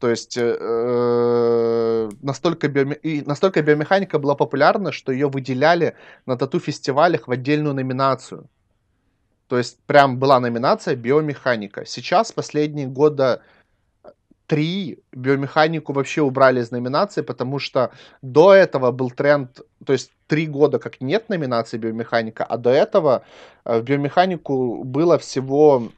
То есть э, э настолько, биоме... и настолько биомеханика была популярна, что ее выделяли на тату-фестивалях в отдельную номинацию. То есть прям была номинация биомеханика. Сейчас последние года три биомеханику вообще убрали из номинации, потому что до этого был тренд, то есть три года как нет номинации биомеханика, а до этого э, в биомеханику было всего,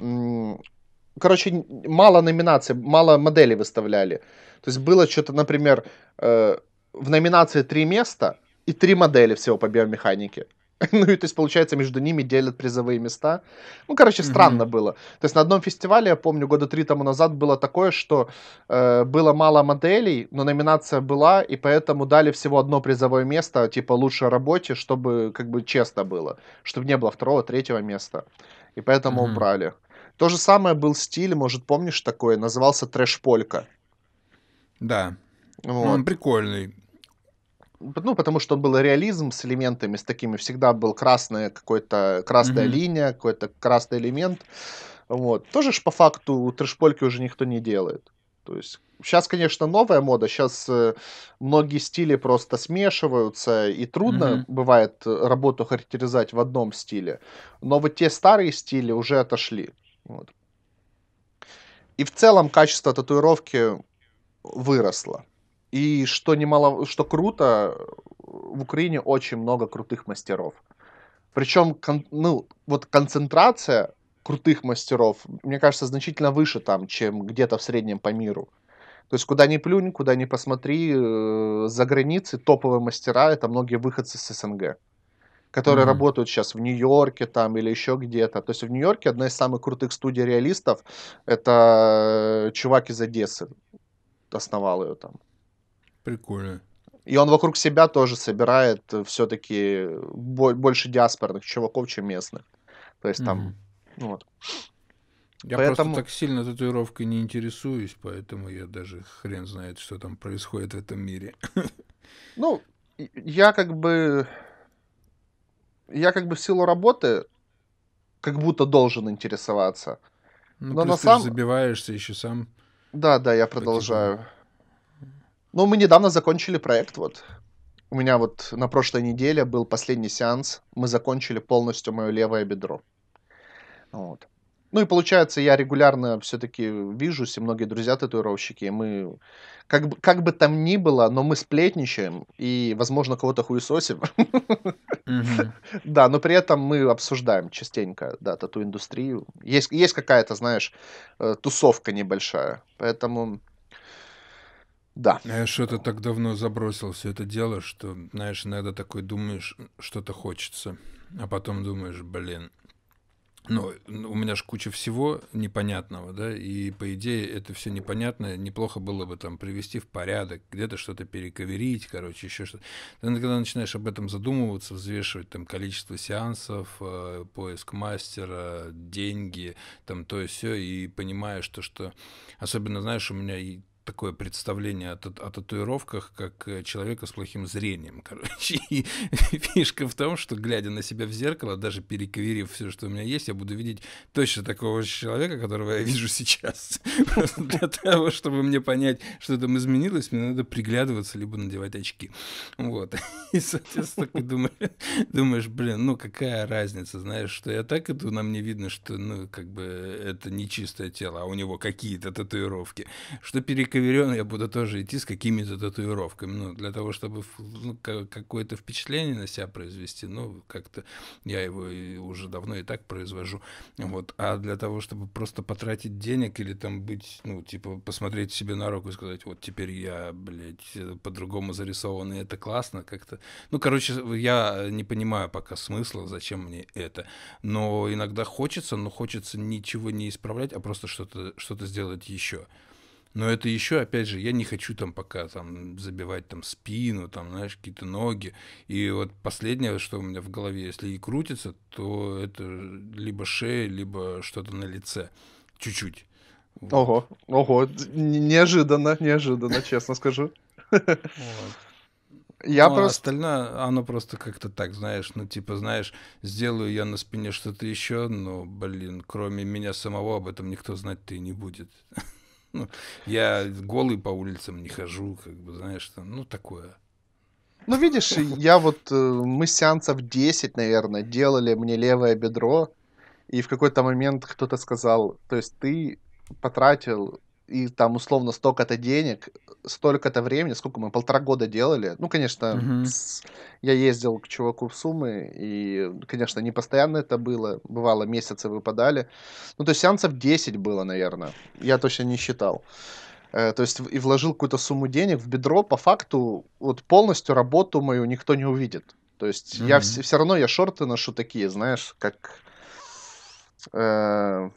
короче, мало номинаций, мало моделей выставляли. То есть было что-то, например, э, в номинации три места и три модели всего по биомеханике. <laughs> ну и то есть, получается, между ними делят призовые места. Ну, короче, странно mm-hmm. было. То есть на одном фестивале, я помню, года три тому назад было такое, что э, было мало моделей, но номинация была, и поэтому дали всего одно призовое место, типа лучшей работе, чтобы как бы честно было, чтобы не было второго, третьего места. И поэтому mm-hmm. убрали. То же самое был стиль, может, помнишь такое, назывался трэш-полька. Да. Вот. Ну, он прикольный. Ну, потому что он был реализм с элементами, с такими, всегда был красная какой-то, красная mm-hmm. линия, какой-то красный элемент. Вот. Тоже ж по факту трэшпольки уже никто не делает. То есть сейчас, конечно, новая мода, сейчас э, многие стили просто смешиваются, и трудно mm-hmm. бывает работу характеризовать в одном стиле. Но вот те старые стили уже отошли. Вот. И в целом качество татуировки выросло. И что немало, что круто, в Украине очень много крутых мастеров. Причем, ну, вот концентрация крутых мастеров, мне кажется, значительно выше там, чем где-то в среднем по миру. То есть куда ни плюнь, куда ни посмотри, э, за границей топовые мастера это многие выходцы с СНГ, которые mm-hmm. работают сейчас в Нью-Йорке там или еще где-то. То есть в Нью-Йорке одна из самых крутых студий реалистов это э, чувак из Одессы основал ее там. Прикольно. И он вокруг себя тоже собирает э, все-таки больше диаспорных чуваков, чем местных. То есть там, mm-hmm. вот. Я поэтому... просто так сильно татуировкой не интересуюсь, поэтому я даже хрен знает, что там происходит в этом мире. <laughs> Ну, я как бы... Я как бы в силу работы как будто должен интересоваться. Ну, Но на самом... забиваешься еще сам. Да, да, я продолжаю. Потихоньку. Ну, мы недавно закончили проект, вот. У меня вот на прошлой неделе был последний сеанс. Мы закончили полностью мое левое бедро. Вот. Ну и получается, я регулярно все-таки вижусь, и многие друзья татуировщики, и мы, как бы, как бы там ни было, но мы сплетничаем, и, возможно, кого-то хуесосим. Да, но при этом мы обсуждаем частенько, да, тату-индустрию. Есть, есть какая-то, знаешь, э, тусовка небольшая, поэтому да. А я что-то так давно забросил все это дело, что, знаешь, иногда такой думаешь, что-то хочется, а потом думаешь, блин, ну, у меня же куча всего непонятного, да, и по идее это все непонятное, неплохо было бы там привести в порядок, где-то что-то перековерить, короче, еще что-то. Ты когда начинаешь об этом задумываться, взвешивать там количество сеансов, э, поиск мастера, деньги, там то и все, и понимаешь то, что особенно, знаешь, у меня и такое представление о, о татуировках, как э, человека с плохим зрением, <laughs> короче. И фишка в том, что, глядя на себя в зеркало, даже перековерив все, что у меня есть, я буду видеть точно такого человека, которого я вижу сейчас. <laughs> Для того, чтобы мне понять, что там изменилось, мне надо приглядываться, либо надевать очки. Вот. <laughs> И, соответственно, думаешь, думаешь, блин, ну какая разница, знаешь, что я так иду, на мне видно, что, ну, как бы это не чистое тело, а у него какие-то татуировки. Что перековерив ковырен я буду тоже идти с какими-то татуировками, ну, для того, чтобы ну, какое-то впечатление на себя произвести, ну, как-то я его уже давно и так произвожу, вот, а для того, чтобы просто потратить денег или там быть, ну, типа, посмотреть себе на руку и сказать, вот теперь я, блядь, по-другому зарисован, и это классно как-то, ну, короче, я не понимаю пока смысла, зачем мне это, но иногда хочется, но хочется ничего не исправлять, а просто что-то что сделать еще. Но это еще, опять же, я не хочу там пока там забивать там спину, там, знаешь, какие-то ноги. И вот последнее, что у меня в голове, если и крутится, то это либо шея, либо что-то на лице. Чуть-чуть. Вот. Ого, ого, неожиданно, неожиданно, честно скажу. Я ну, а просто... остальное, оно просто как-то так, знаешь, ну, типа, знаешь, сделаю я на спине что-то еще, но, блин, кроме меня самого об этом никто знать-то и не будет. Ну, я голый по улицам не хожу, как бы, знаешь, там, ну, такое. Ну, видишь, я вот, э, мы сеансов 10, наверное, делали мне левое бедро, и в какой-то момент кто-то сказал, то есть ты потратил и там условно столько-то денег, столько-то времени, сколько мы, полтора года делали. Ну, конечно, угу. с... я ездил к чуваку в Сумы, и, конечно, не постоянно это было, бывало, месяцы выпадали. Ну, то есть сеансов 10 было, наверное, я точно не считал. Э, то есть и вложил какую-то сумму денег в бедро, по факту, вот полностью работу мою никто не увидит. То есть mm-hmm. я все, все равно я шорты ношу такие, знаешь, как э,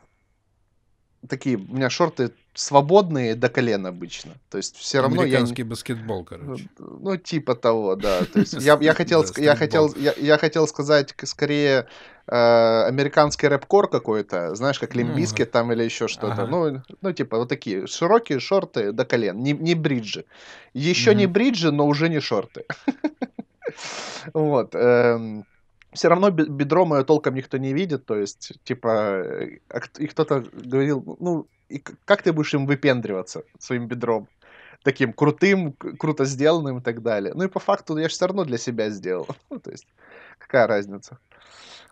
такие, у меня шорты свободные до колена обычно. То есть все равно Американский я... баскетбол, короче. Ну, типа того, да. То есть я, я <laughs> хотел, я хотел, я, я хотел сказать скорее э, американский рэп-кор какой-то, знаешь, как Limp Bizkit там или еще что-то. Ну, ну, типа вот такие широкие шорты до колен, не, не бриджи. Еще не бриджи, но уже не шорты. <laughs> Вот. Все равно бедро мое толком никто не видит, то есть, типа, э, и кто-то говорил, ну, и как ты будешь им выпендриваться своим бедром? Таким крутым, круто сделанным и так далее. Ну и по факту я же все равно для себя сделал. <laughs> Ну, то есть, какая разница?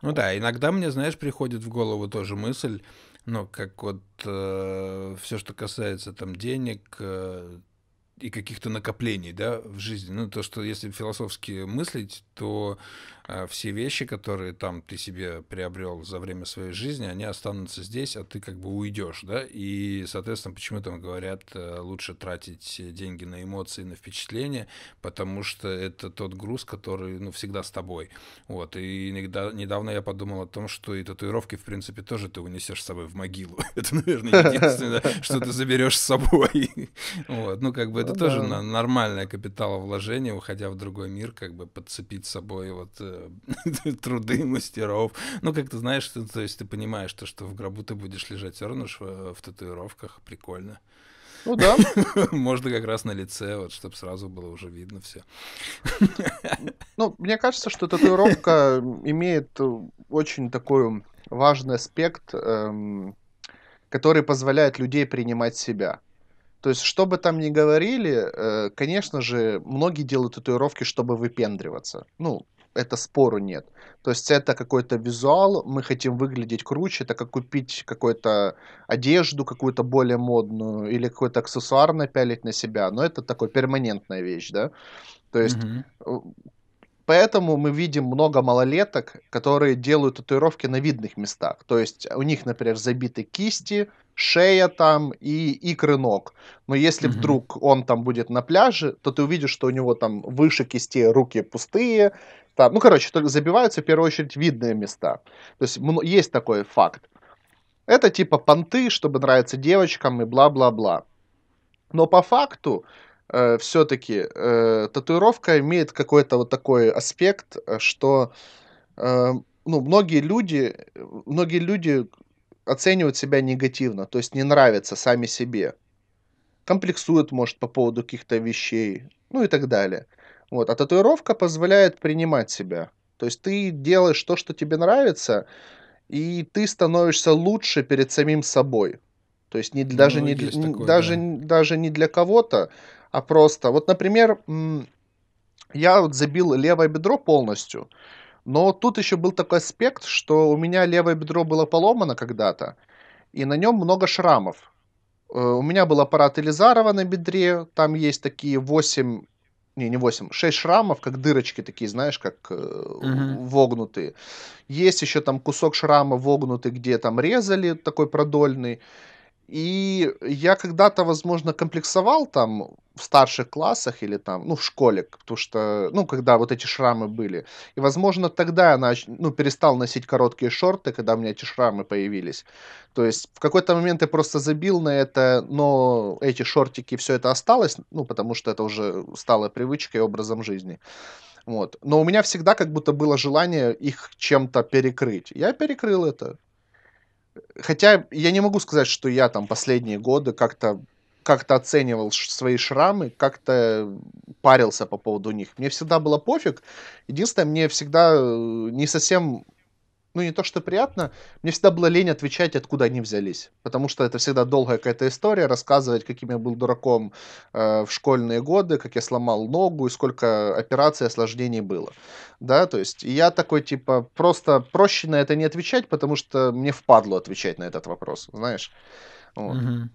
Ну да, иногда мне, знаешь, приходит в голову тоже мысль, ну, как вот э, все, что касается там денег, э, и каких-то накоплений, да, в жизни. Ну, то, что если философски мыслить, то все вещи, которые там ты себе приобрел за время своей жизни, они останутся здесь, а ты как бы уйдешь, да, и, соответственно, почему там говорят, э, лучше тратить деньги на эмоции, на впечатления, потому что это тот груз, который, ну, всегда с тобой. Вот, и иногда, недавно я подумал о том, что и татуировки, в принципе, тоже ты унесешь с собой в могилу. <laughs> Это, наверное, единственное, <laughs> что ты заберешь с собой. <laughs> Вот, ну, как бы это это тоже нормальное капиталовложение, уходя в другой мир, как бы подцепить с собой вот э, <laughs> труды мастеров. Ну, как ты знаешь, ты, то есть ты понимаешь, то, что в гробу ты будешь лежать все равно в, в татуировках, прикольно. Ну да. <laughs> Можно как раз на лице, вот, чтобы сразу было уже видно все. <laughs> Ну, мне кажется, что татуировка имеет очень такой важный аспект, эм, который позволяет людей принимать себя. То есть, что бы там ни говорили, э, конечно же, многие делают татуировки, чтобы выпендриваться. Ну, это спору нет. То есть это какой-то визуал, мы хотим выглядеть круче, это как купить какую-то одежду, какую-то более модную, или какой-то аксессуар напялить на себя, но это такой перманентная вещь, да. То есть mm-hmm. Поэтому мы видим много малолеток, которые делают татуировки на видных местах. То есть у них, например, забиты кисти, шея там и икры ног. Но если mm-hmm. вдруг он там будет на пляже, то ты увидишь, что у него там выше кисти руки пустые. Там, ну, короче, только забиваются в первую очередь видные места. То есть есть такой факт. Это типа понты, чтобы нравиться девочкам и бла-бла-бла. Но по факту э, все-таки э, татуировка имеет какой-то вот такой аспект, э, что э, ну, многие люди, многие люди оценивают себя негативно, то есть не нравятся сами себе. Комплексуют, может, по поводу каких-то вещей, ну и так далее. Вот. А татуировка позволяет принимать себя. То есть ты делаешь то, что тебе нравится, и ты становишься лучше перед самим собой. То есть не, ну, даже, не, такое, даже, да. даже не для кого-то, а просто. Вот, например, я вот забил левое бедро полностью. Но тут еще был такой аспект, что у меня левое бедро было поломано когда-то, и на нем много шрамов. Э, у меня был аппарат Элизарова на бедре, там есть такие 8, не, не 8, 6 шрамов, как дырочки такие, знаешь, как угу. вогнутые. Есть еще там кусок шрама вогнутый, где там резали, такой продольный. И я когда-то, возможно, комплексовал там в старших классах или там, ну, в школе, потому что, ну, когда вот эти шрамы были. И, возможно, тогда я нач... ну, перестал носить короткие шорты, когда у меня эти шрамы появились. То есть в какой-то момент я просто забил на это, но эти шортики, все это осталось, ну, потому что это уже стало привычкой и образом жизни. Вот. Но у меня всегда как будто было желание их чем-то перекрыть. Я перекрыл это. Хотя я не могу сказать, что я там последние годы как-то как-то оценивал свои шрамы, как-то парился по поводу них. Мне всегда было пофиг. Единственное, мне всегда э, не совсем ну, не то, что приятно, мне всегда было лень отвечать, откуда они взялись. Потому что это всегда долгая какая-то история, рассказывать, каким я был дураком э, в школьные годы, как я сломал ногу и сколько операций осложнений было. Да, то есть я такой, типа, просто проще на это не отвечать, потому что мне впадло отвечать на этот вопрос, знаешь. Вот. Mm-hmm.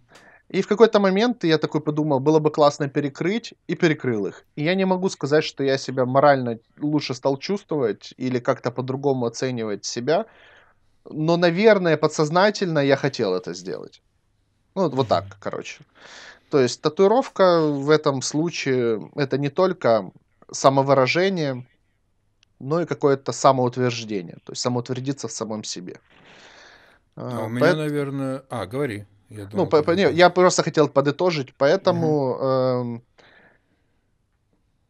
И в какой-то момент я такой подумал, было бы классно перекрыть, и перекрыл их. И я не могу сказать, что я себя морально лучше стал чувствовать или как-то по-другому оценивать себя, но, наверное, подсознательно я хотел это сделать. Ну, вот так, короче. То есть татуировка в этом случае это не только самовыражение, но и какое-то самоутверждение, то есть самоутвердиться в самом себе. А, у меня, Поэт... наверное... А, говори. Я думал, ну, по, по, не, я просто хотел подытожить, поэтому угу.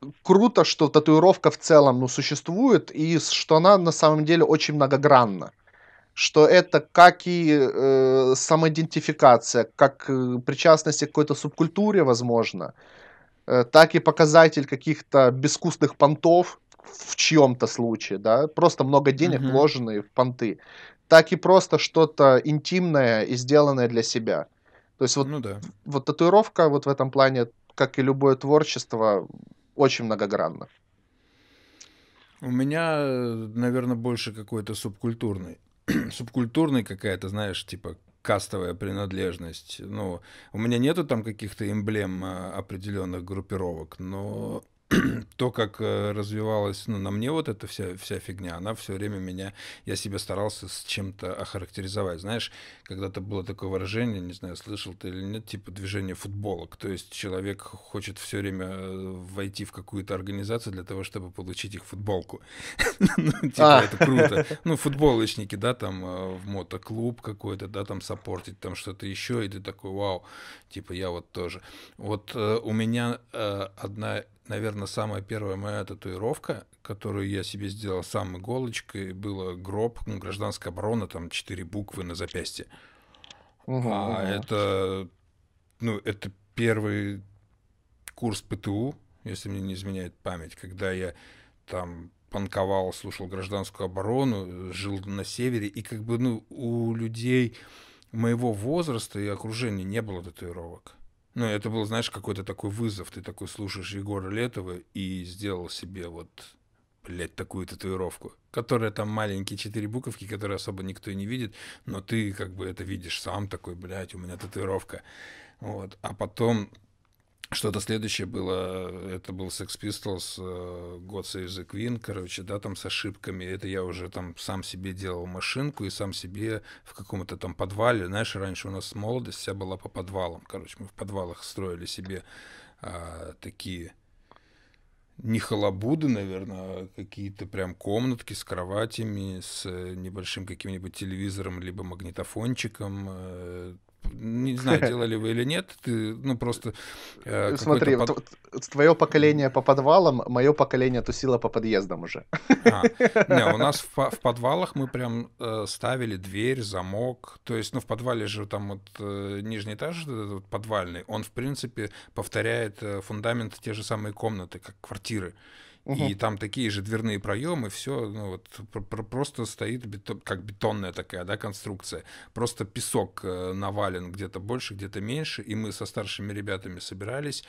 э, круто, что татуировка в целом ну, существует, и что она на самом деле очень многогранна. Что это как и э, самоидентификация, как э, причастность к какой-то субкультуре, возможно, э, так и показатель каких-то безвкусных понтов в чьем-то случае, да, просто много денег угу. вложенные в понты так и просто что-то интимное и сделанное для себя. То есть вот, ну, да. вот татуировка вот в этом плане, как и любое творчество, очень многогранно. У меня, наверное, больше какой-то субкультурный. <clears throat> субкультурный какая-то, знаешь, типа кастовая принадлежность. Ну, у меня нету там каких-то эмблем а, определенных группировок, но <clears throat> то, как э, развивалась, ну, на мне вот эта вся, вся фигня, она все время меня, я себя старался с чем-то охарактеризовать. Знаешь, когда-то было такое выражение, не знаю, слышал ты или нет, типа движение футболок. То есть человек хочет все время э, войти в какую-то организацию для того, чтобы получить их футболку. <laughs> Ну, типа, а. это круто. <laughs> Ну, футболочники, да, там э, в мотоклуб какой-то, да, там саппортить, там что-то еще, и ты такой, вау, типа я вот тоже. Вот у меня одна наверное, самая первая моя татуировка, которую я себе сделал сам иголочкой, было гроб, ну, гражданская оборона, там четыре буквы на запястье. Угу, а угу. это, ну, это первый курс ПТУ, если мне не изменяет память, когда я там панковал, слушал гражданскую оборону, жил на севере, и как бы, ну, у людей моего возраста и окружения не было татуировок. Ну, это был, знаешь, какой-то такой вызов. Ты такой слушаешь Егора Летова и сделал себе вот, блядь, такую татуировку, которая там маленькие четыре буковки, которые особо никто и не видит, но ты как бы это видишь сам такой, блядь, у меня татуировка. Вот. А потом что-то следующее было, это был Sex Pistols, uh, God Save the Queen, короче, да, там с ошибками. Это я уже там сам себе делал машинку и сам себе в каком-то там подвале. Знаешь, раньше у нас молодость вся была по подвалам. Короче, мы в подвалах строили себе а, такие не халабуды, наверное, а какие-то прям комнатки с кроватями, с небольшим каким-нибудь телевизором, либо магнитофончиком, э, не знаю, <laughs> делали вы или нет, ты, ну, просто... Э, Смотри, под... твое поколение по подвалам, мое поколение тусило по подъездам уже. А, <laughs> не, у нас в, в подвалах мы прям э, ставили дверь, замок, то есть, ну, в подвале же там вот э, нижний этаж вот, подвальный, он, в принципе, повторяет э, фундамент те же самые комнаты, как квартиры. Угу. И там такие же дверные проемы, все, ну вот просто стоит бетон, как бетонная такая, да, конструкция. Просто песок э, навален где-то больше, где-то меньше, и мы со старшими ребятами собирались,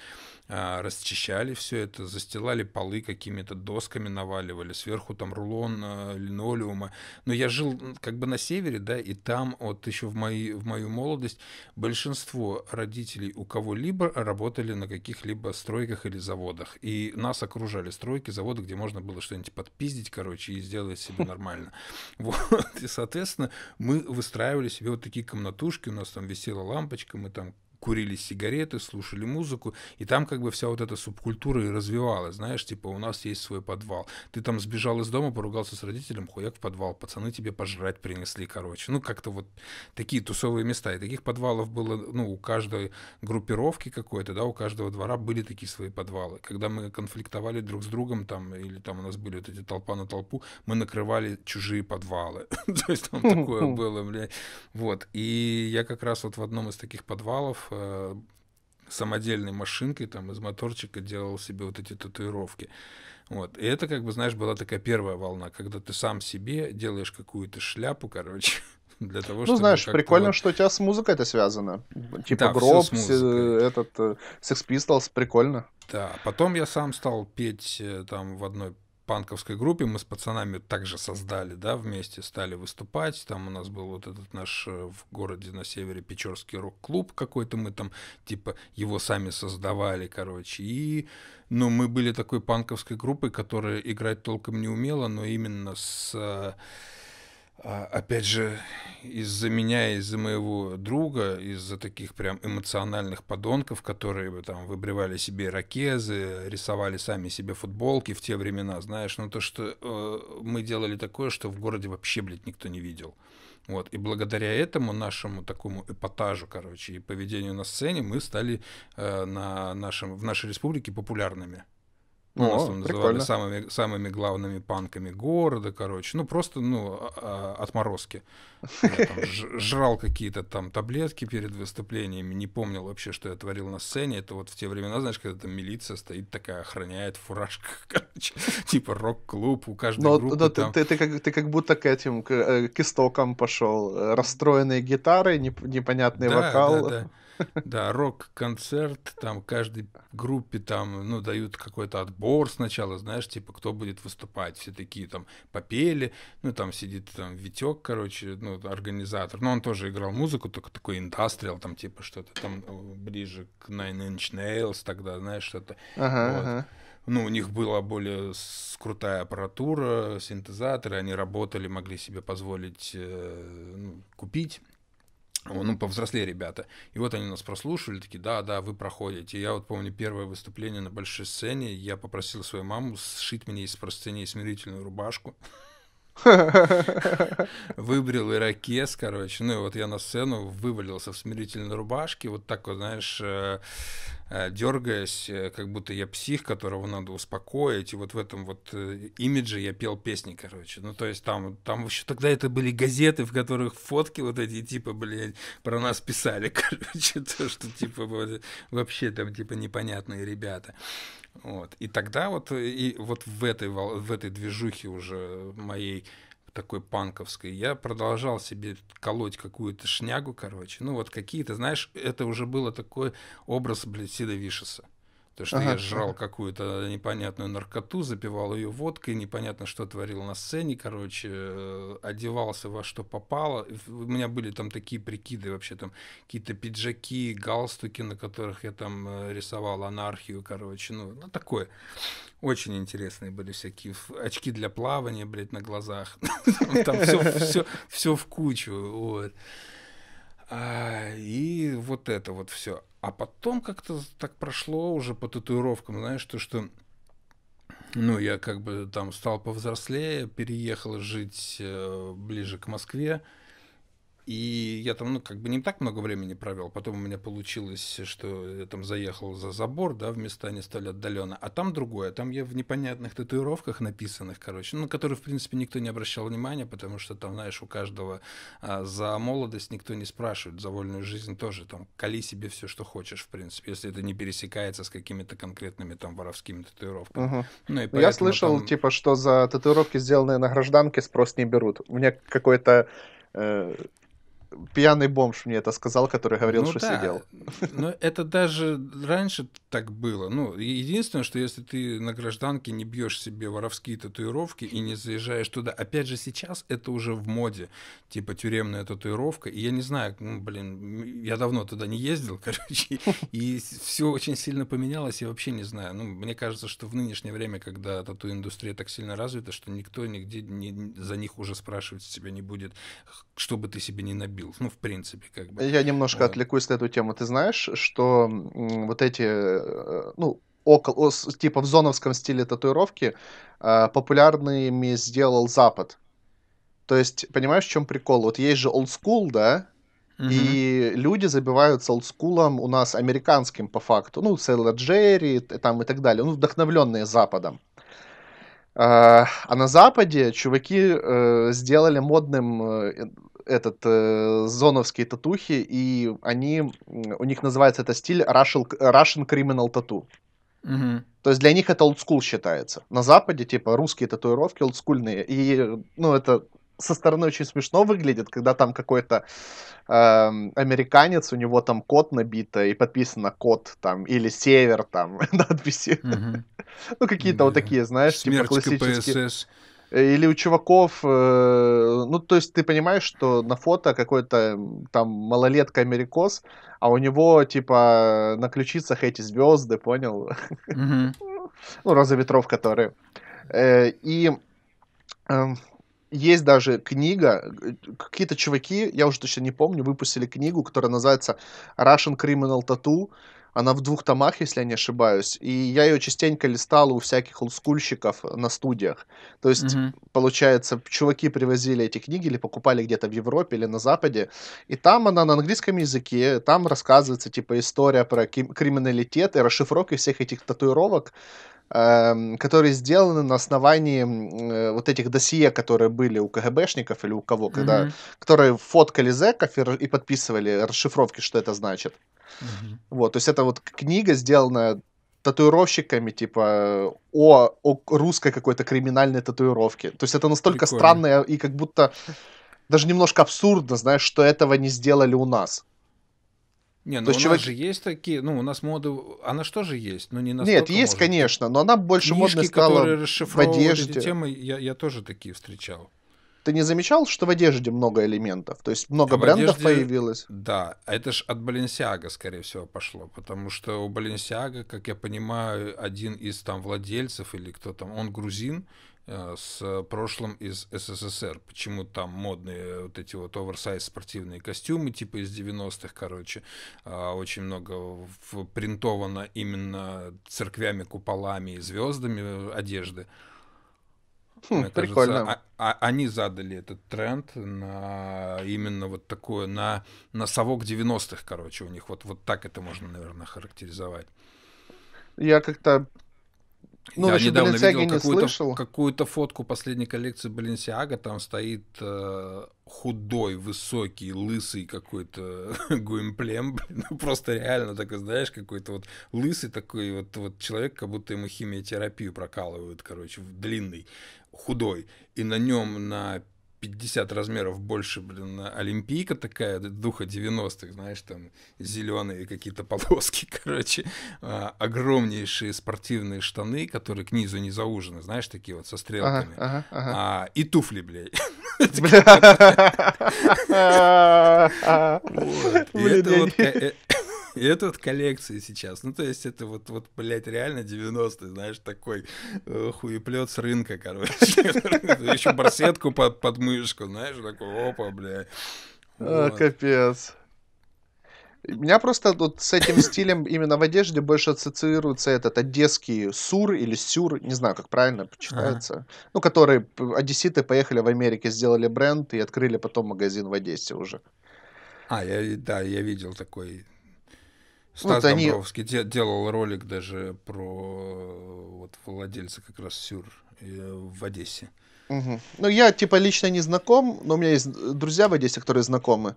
расчищали все это, застилали полы какими-то досками, наваливали сверху там рулон а, линолеума. Но я жил как бы на севере, да, и там вот еще в, мои, в мою молодость большинство родителей у кого-либо работали на каких-либо стройках или заводах, и нас окружали стройки заводы, где можно было что-нибудь подпиздить, короче, и сделать себе <laughs> нормально. Вот. И, соответственно, мы выстраивали себе вот такие комнатушки, у нас там висела лампочка, мы там курили сигареты, слушали музыку, и там как бы вся вот эта субкультура и развивалась, знаешь, типа у нас есть свой подвал. Ты там сбежал из дома, поругался с родителем, хуяк в подвал, пацаны тебе пожрать принесли, короче. Ну, как-то вот такие тусовые места. И таких подвалов было, ну, у каждой группировки какой-то, да, у каждого двора были такие свои подвалы. Когда мы конфликтовали друг с другом там, или там у нас были вот эти толпа на толпу, мы накрывали чужие подвалы. <laughs> То есть там такое <laughs> было, блядь. Вот. И я как раз вот в одном из таких подвалов э, самодельной машинкой там из моторчика делал себе вот эти татуировки. Вот. И это, как бы, знаешь, была такая первая волна, когда ты сам себе делаешь какую-то шляпу, короче, <laughs> для того, ну, чтобы... Ну, знаешь, прикольно, вот... что у тебя с музыкой это связано. Типа да, гроб, этот, э, Sex Pistols, прикольно. Да, потом я сам стал петь э, там в одной панковской группе мы с пацанами также создали, да, вместе стали выступать. Там у нас был вот этот наш э, в городе на севере Печорский рок-клуб какой-то, мы там типа его сами создавали, короче. И, ну, мы были такой панковской группой, которая играть толком не умела, но именно с а, опять же, из-за меня, из-за моего друга, из-за таких прям эмоциональных подонков, которые там выбривали себе ракезы, рисовали сами себе футболки в те времена, знаешь, ну то, что э, мы делали такое, что в городе вообще, блядь, никто не видел. Вот. И благодаря этому нашему такому эпатажу, короче, и поведению на сцене мы стали э, на нашем, в нашей республике популярными. Ну, нас там называли самыми, самыми главными панками города, короче. Ну, просто, ну, а, а, отморозки. Я там <laughs> жрал какие-то там таблетки перед выступлениями, не помнил вообще, что я творил на сцене. Это вот в те времена, знаешь, когда там милиция стоит такая, охраняет в фуражках, <laughs> короче, типа рок-клуб, у каждой группы но ты, ты, как, ты как будто к этим, к, э, истокам пошел. Расстроенные гитары, непонятный вокал. Да, да. Да, рок-концерт, там каждой группе там, ну, дают какой-то отбор сначала, знаешь, типа, кто будет выступать. Все такие там попели, ну, там сидит там Витек, короче, ну, организатор. Но он тоже играл музыку, только такой индастриал, там, типа, что-то там э, ближе к Nine Inch Nails тогда, знаешь, что-то. Ага, вот. ага ну, у них была более крутая аппаратура, синтезаторы, они работали, могли себе позволить э, ну, купить ну, повзрослее ребята. И вот они нас прослушали, такие, да, да, вы проходите. Я вот помню первое выступление на большой сцене, я попросил свою маму сшить мне из простыней смирительную рубашку. Выбрил ирокез, короче. Ну и вот я на сцену вывалился в смирительной рубашке, вот так вот, знаешь, э, э, дергаясь, э, как будто я псих, которого надо успокоить. И вот в этом вот имидже я пел песни, короче. Ну, то есть там, там еще тогда это были газеты, в которых фотки вот эти, типа, блядь, про нас писали, <laughs> короче, то, что, типа, вообще там, типа, непонятные ребята. Вот. И тогда вот, и вот в этой, в этой движухе уже моей такой панковской, я продолжал себе колоть какую-то шнягу, короче. Ну, вот какие-то, знаешь, это уже было такой образ, блядь, Сида Вишеса. То, что ага, я жрал ага. какую-то непонятную наркоту, запивал ее водкой, непонятно, что творил на сцене, короче, э, одевался во что попало. У меня были там такие прикиды вообще, там какие-то пиджаки, галстуки, на которых я там э, рисовал анархию, короче, ну, ну такое. Очень интересные были всякие очки для плавания, блядь, на глазах. <laughs> Там все, все в кучу, вот. А, и вот это вот все. А потом как-то так прошло уже по татуировкам, знаешь, то, что ну, я как бы там стал повзрослее, переехал жить э, ближе к Москве, и я там, ну, как бы не так много времени провел. Потом у меня получилось, что я там заехал за забор, да, в места не стали отдаленно. А там другое. Там я в непонятных татуировках написанных, короче, ну, которые, в принципе, никто не обращал внимания, потому что там, знаешь, у каждого а, за молодость никто не спрашивает, за вольную жизнь тоже. Там, кали себе все, что хочешь, в принципе, если это не пересекается с какими-то конкретными там воровскими татуировками. Угу. Ну, и я слышал, там... типа, что за татуировки, сделанные на гражданке, спрос не берут. У меня какой-то э, пьяный бомж мне это сказал, который говорил, ну, что да. сидел. Но это даже раньше так было. Ну, единственное, что если ты на гражданке не бьешь себе воровские татуировки и не заезжаешь туда, опять же, сейчас это уже в моде, типа тюремная татуировка. И я не знаю, ну, блин, я давно туда не ездил, <laughs> короче, и все очень сильно поменялось, я вообще не знаю. Ну, мне кажется, что в нынешнее время, когда тату-индустрия так сильно развита, что никто нигде не, за них уже спрашивать себя не будет, что бы ты себе не набил убил. Ну, в принципе, как бы. Я немножко вот. отвлекусь на эту тему. Ты знаешь, что вот эти, э, ну, около, типа в зоновском стиле татуировки э, популярными сделал Запад. То есть, понимаешь, в чем прикол? Вот есть же old school, да, Uh-huh. И люди забиваются олдскулом у нас американским по факту. Ну, Сейлор Джерри там и так далее. Ну, вдохновленные Западом. А, а на Западе чуваки э, сделали модным э, этот э, зоновские татухи, и они, у них называется это стиль Russian, Russian Criminal Tattoo. Угу. То есть для них это олдскул считается. На Западе, типа, русские татуировки олдскульные. И, ну, это со стороны очень смешно выглядит, когда там какой-то э, американец, у него там код набито и подписано код там, или север там, <laughs> надписи. Угу. ну, какие-то да. вот такие, знаешь, типа Смерть типа классические. КПСС. Или у чуваков, э, ну, то есть ты понимаешь, что на фото какой-то там малолетка-америкос, а у него, типа, на ключицах эти звезды, понял? Mm-hmm. <laughs> ну, роза ветров, которые. Э, и э, есть даже книга, э, какие-то чуваки, я уже точно не помню, выпустили книгу, которая называется Russian Criminal Tattoo. Она в двух томах, если я не ошибаюсь. И я ее частенько листал у всяких олдскульщиков на студиях. То есть, Мгм. получается, чуваки привозили эти книги или покупали где-то в Европе или на Западе. И там она на английском языке, там рассказывается, типа, история про криминалитет и расшифровки всех этих татуировок которые сделаны на основании э, вот этих досье, которые были у КГБшников или у кого, когда, Мгм. которые фоткали зэков и, и подписывали расшифровки, что это значит. Мгм. Вот, то есть это вот книга, сделанная татуировщиками, типа, о, о русской какой-то криминальной татуировке. То есть это настолько Прикольно. странно и как будто даже немножко абсурдно, знаешь, что этого не сделали у нас. Не, ну То у нас же есть такие, ну у нас мода, она что же есть, но не Нет, настолько, есть, может. конечно, но она больше Книжки, модной стала в одежде. эти темы, я, я тоже такие встречал. Ты не замечал, что в одежде много элементов? То есть много А брендов одежде- появилось? Да, это ж от Баленсиага, скорее всего, пошло, потому что у Баленсиага, как я понимаю, один из там владельцев или кто там, он грузин с прошлым из СССР. Почему там модные вот эти вот оверсайз спортивные костюмы, типа из 90-х, короче, а, очень много принтовано именно церквями, куполами и звездами э, одежды. Хм, Мне кажется, прикольно. а- а- они задали этот тренд на именно вот такое, на, на совок 90-х, короче, у них. Вот, вот так это можно, наверное, характеризовать. Я как-то... Ну, Я недавно Balenciaga видел какую-то, какую-то фотку последней коллекции Баленсиага, там стоит э, худой, высокий, лысый какой-то <laughs> гуимплем, ну, просто реально такой, знаешь, какой-то вот лысый такой вот, вот человек, как будто ему химиотерапию прокалывают, короче, длинный, худой, и на нем на 50 размеров больше, блин, олимпийка такая, духа 90-х, знаешь, там зеленые какие-то полоски, <laughs> короче, а, огромнейшие спортивные штаны, которые к низу не заужены, знаешь, такие вот со Ага, стрелками. ага, ага. А, и туфли, блядь. Блин, <laughs> <laughs> и это вот коллекции сейчас. Ну, то есть это вот, вот блядь, реально 90-е, знаешь, такой э, хуеплет с рынка, короче. <laughs> Еще барсетку под, под мышку, знаешь, такой, опа, блядь. А. Капец. Меня просто вот с этим стилем именно в одежде больше ассоциируется этот одесский сур или сюр, не знаю, как правильно читается. Ну, которые одесситы поехали в Америке, сделали бренд и открыли потом магазин в Одессе уже. А, я, да, я видел такой. Вот Стас они- Домбровский де- делал ролик даже про вот владельца как раз Сюр э, в Одессе. Мгм. Ну, я, типа, лично не знаком, но у меня есть друзья в Одессе, которые знакомы.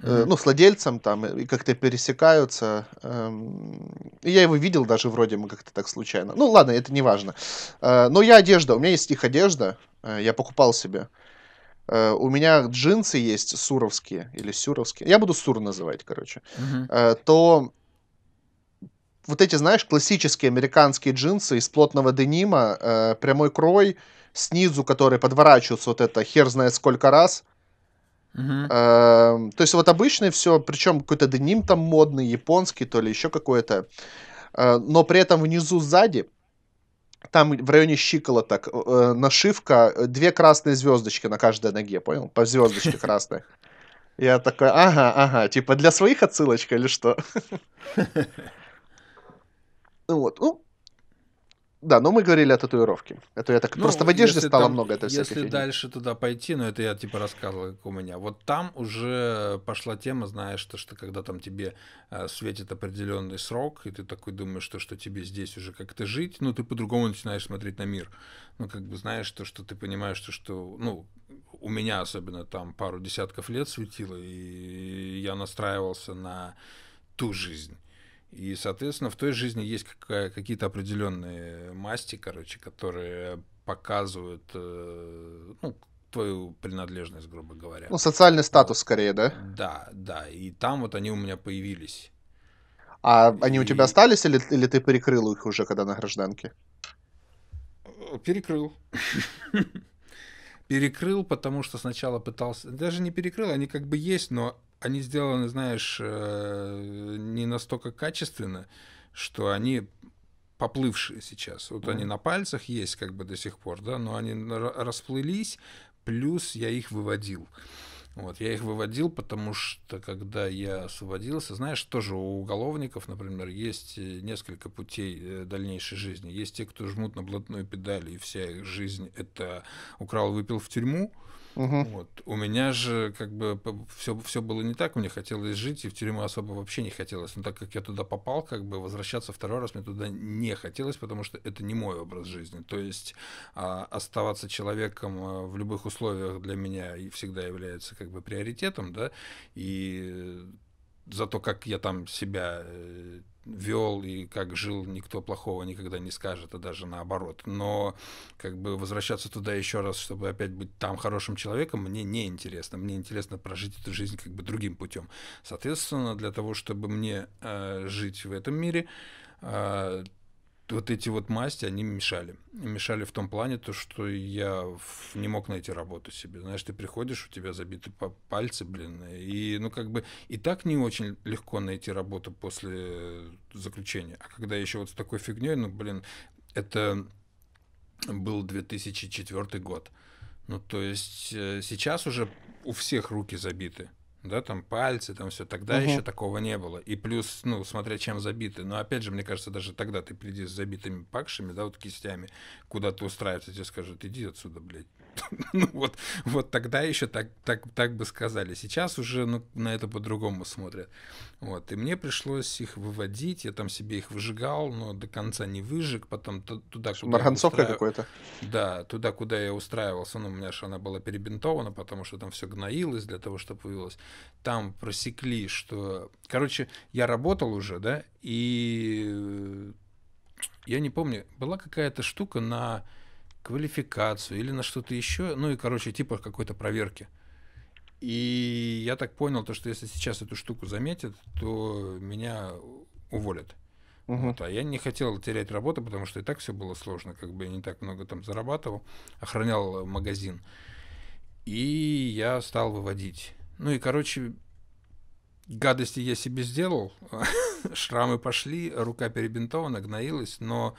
э, Мгм. ну, с владельцем там, и как-то пересекаются. эм, я его видел даже вроде мы как-то так случайно. Ну, ладно, это не важно. Э, но я одежда, у меня есть их одежда, э, я покупал себе. У меня джинсы есть суровские или сюровские. Я буду сур называть, короче. Мгм. Э, то вот эти, знаешь, классические американские джинсы из плотного денима, э, прямой крой, снизу, которые подворачиваются вот это хер знает сколько раз. Мгм. Эм, То есть вот обычное все, причем какой-то деним там модный, японский, то ли еще какой-то. Э, Но при этом внизу сзади, там в районе щиколоток, э, нашивка, э, две красные звездочки на каждой ноге, понял? По звездочке <laughs> красной. Я такой, ага, ага, типа для своих отсылочка или что? <laughs> Вот, ну, да, но мы говорили о татуировке. Это я так Ну, просто в одежде стало там- много всякой Если фигни. дальше туда пойти, ну это я типа рассказывал, как у меня. Вот там уже пошла тема, знаешь, то, что когда там тебе э, светит определенный срок, и ты такой думаешь, что, что тебе здесь уже как-то жить, ну ты по-другому начинаешь смотреть на мир. Ну как бы знаешь то, что ты понимаешь, то, что, ну, у меня особенно там пару десятков лет светило, и я настраивался на ту жизнь. И, соответственно, в той жизни есть какие-то определенные масти, короче, которые показывают э, ну, твою принадлежность, грубо говоря. Ну, социальный статус скорее, да? Да, да. И там вот они у меня появились. А они у тебя И- остались или, или ты перекрыл их уже, когда на гражданке? Перекрыл. <laughs> Перекрыл, потому что сначала пытался... Даже не перекрыл, они как бы есть, но они сделаны, знаешь, э, не настолько качественно, что они поплывшие сейчас. Вот они Мгм. на пальцах есть как бы до сих пор, да, но они ра- расплылись, плюс я их выводил. Вот, я их выводил, потому что когда я освободился, знаешь, тоже у уголовников, например, есть э, несколько путей э, дальнейшей жизни. Есть те, кто жмут на блатную педаль, и вся их жизнь это украл, выпил в тюрьму. Угу. Вот. У меня же как бы все, все было не так, мне хотелось жить, и в тюрьму особо вообще не хотелось. Но так как я туда попал, как бы возвращаться второй раз мне туда не хотелось, потому что это не мой образ жизни. То есть а, оставаться человеком а, в любых условиях для меня и всегда является как бы приоритетом, да, и за то, как я там себя э, вел и как жил, никто плохого никогда не скажет, а даже наоборот. Но как бы возвращаться туда еще раз, чтобы опять быть там хорошим человеком, мне не интересно. Мне интересно прожить эту жизнь как бы другим путем. Соответственно, для того, чтобы мне э, жить в этом мире, э, вот эти вот масти, они мешали. Мешали в том плане, то, что я не мог найти работу себе. Знаешь, ты приходишь, у тебя забиты пальцы, блин, и, ну, как бы, и так не очень легко найти работу после заключения. А когда еще вот с такой фигней, ну, блин, это был 2004 год. Ну, то есть э, сейчас уже у всех руки забиты да, там пальцы, там все. Тогда угу. еще такого не было. И плюс, ну, смотря чем забиты. Но опять же, мне кажется, даже тогда ты приди с забитыми пакшами, да, вот кистями, куда ты устраиваться, тебе скажут, иди отсюда, блядь. <laughs> ну вот, вот тогда еще так, так, так бы сказали. Сейчас уже ну, на это по-другому смотрят. Вот. И мне пришлось их выводить, я там себе их выжигал, но до конца не выжег, потом туда, куда Марганцовка устраив... какой-то? Да, туда, куда я устраивался, ну, у меня же она была перебинтована, потому что там все гноилось для того, чтобы вывелось. Там просекли, что... Короче, я работал уже, да, и я не помню, была какая-то штука на квалификацию или на что-то еще, ну и, короче, типа какой-то проверки. И я так понял, то, что если сейчас эту штуку заметят, то меня уволят. Угу. Вот, а я не хотел терять работу, потому что и так все было сложно, как бы я не так много там зарабатывал, охранял магазин. И я стал выводить. Ну и, короче, гадости я себе сделал, <laughs> шрамы пошли, рука перебинтована, гноилась, но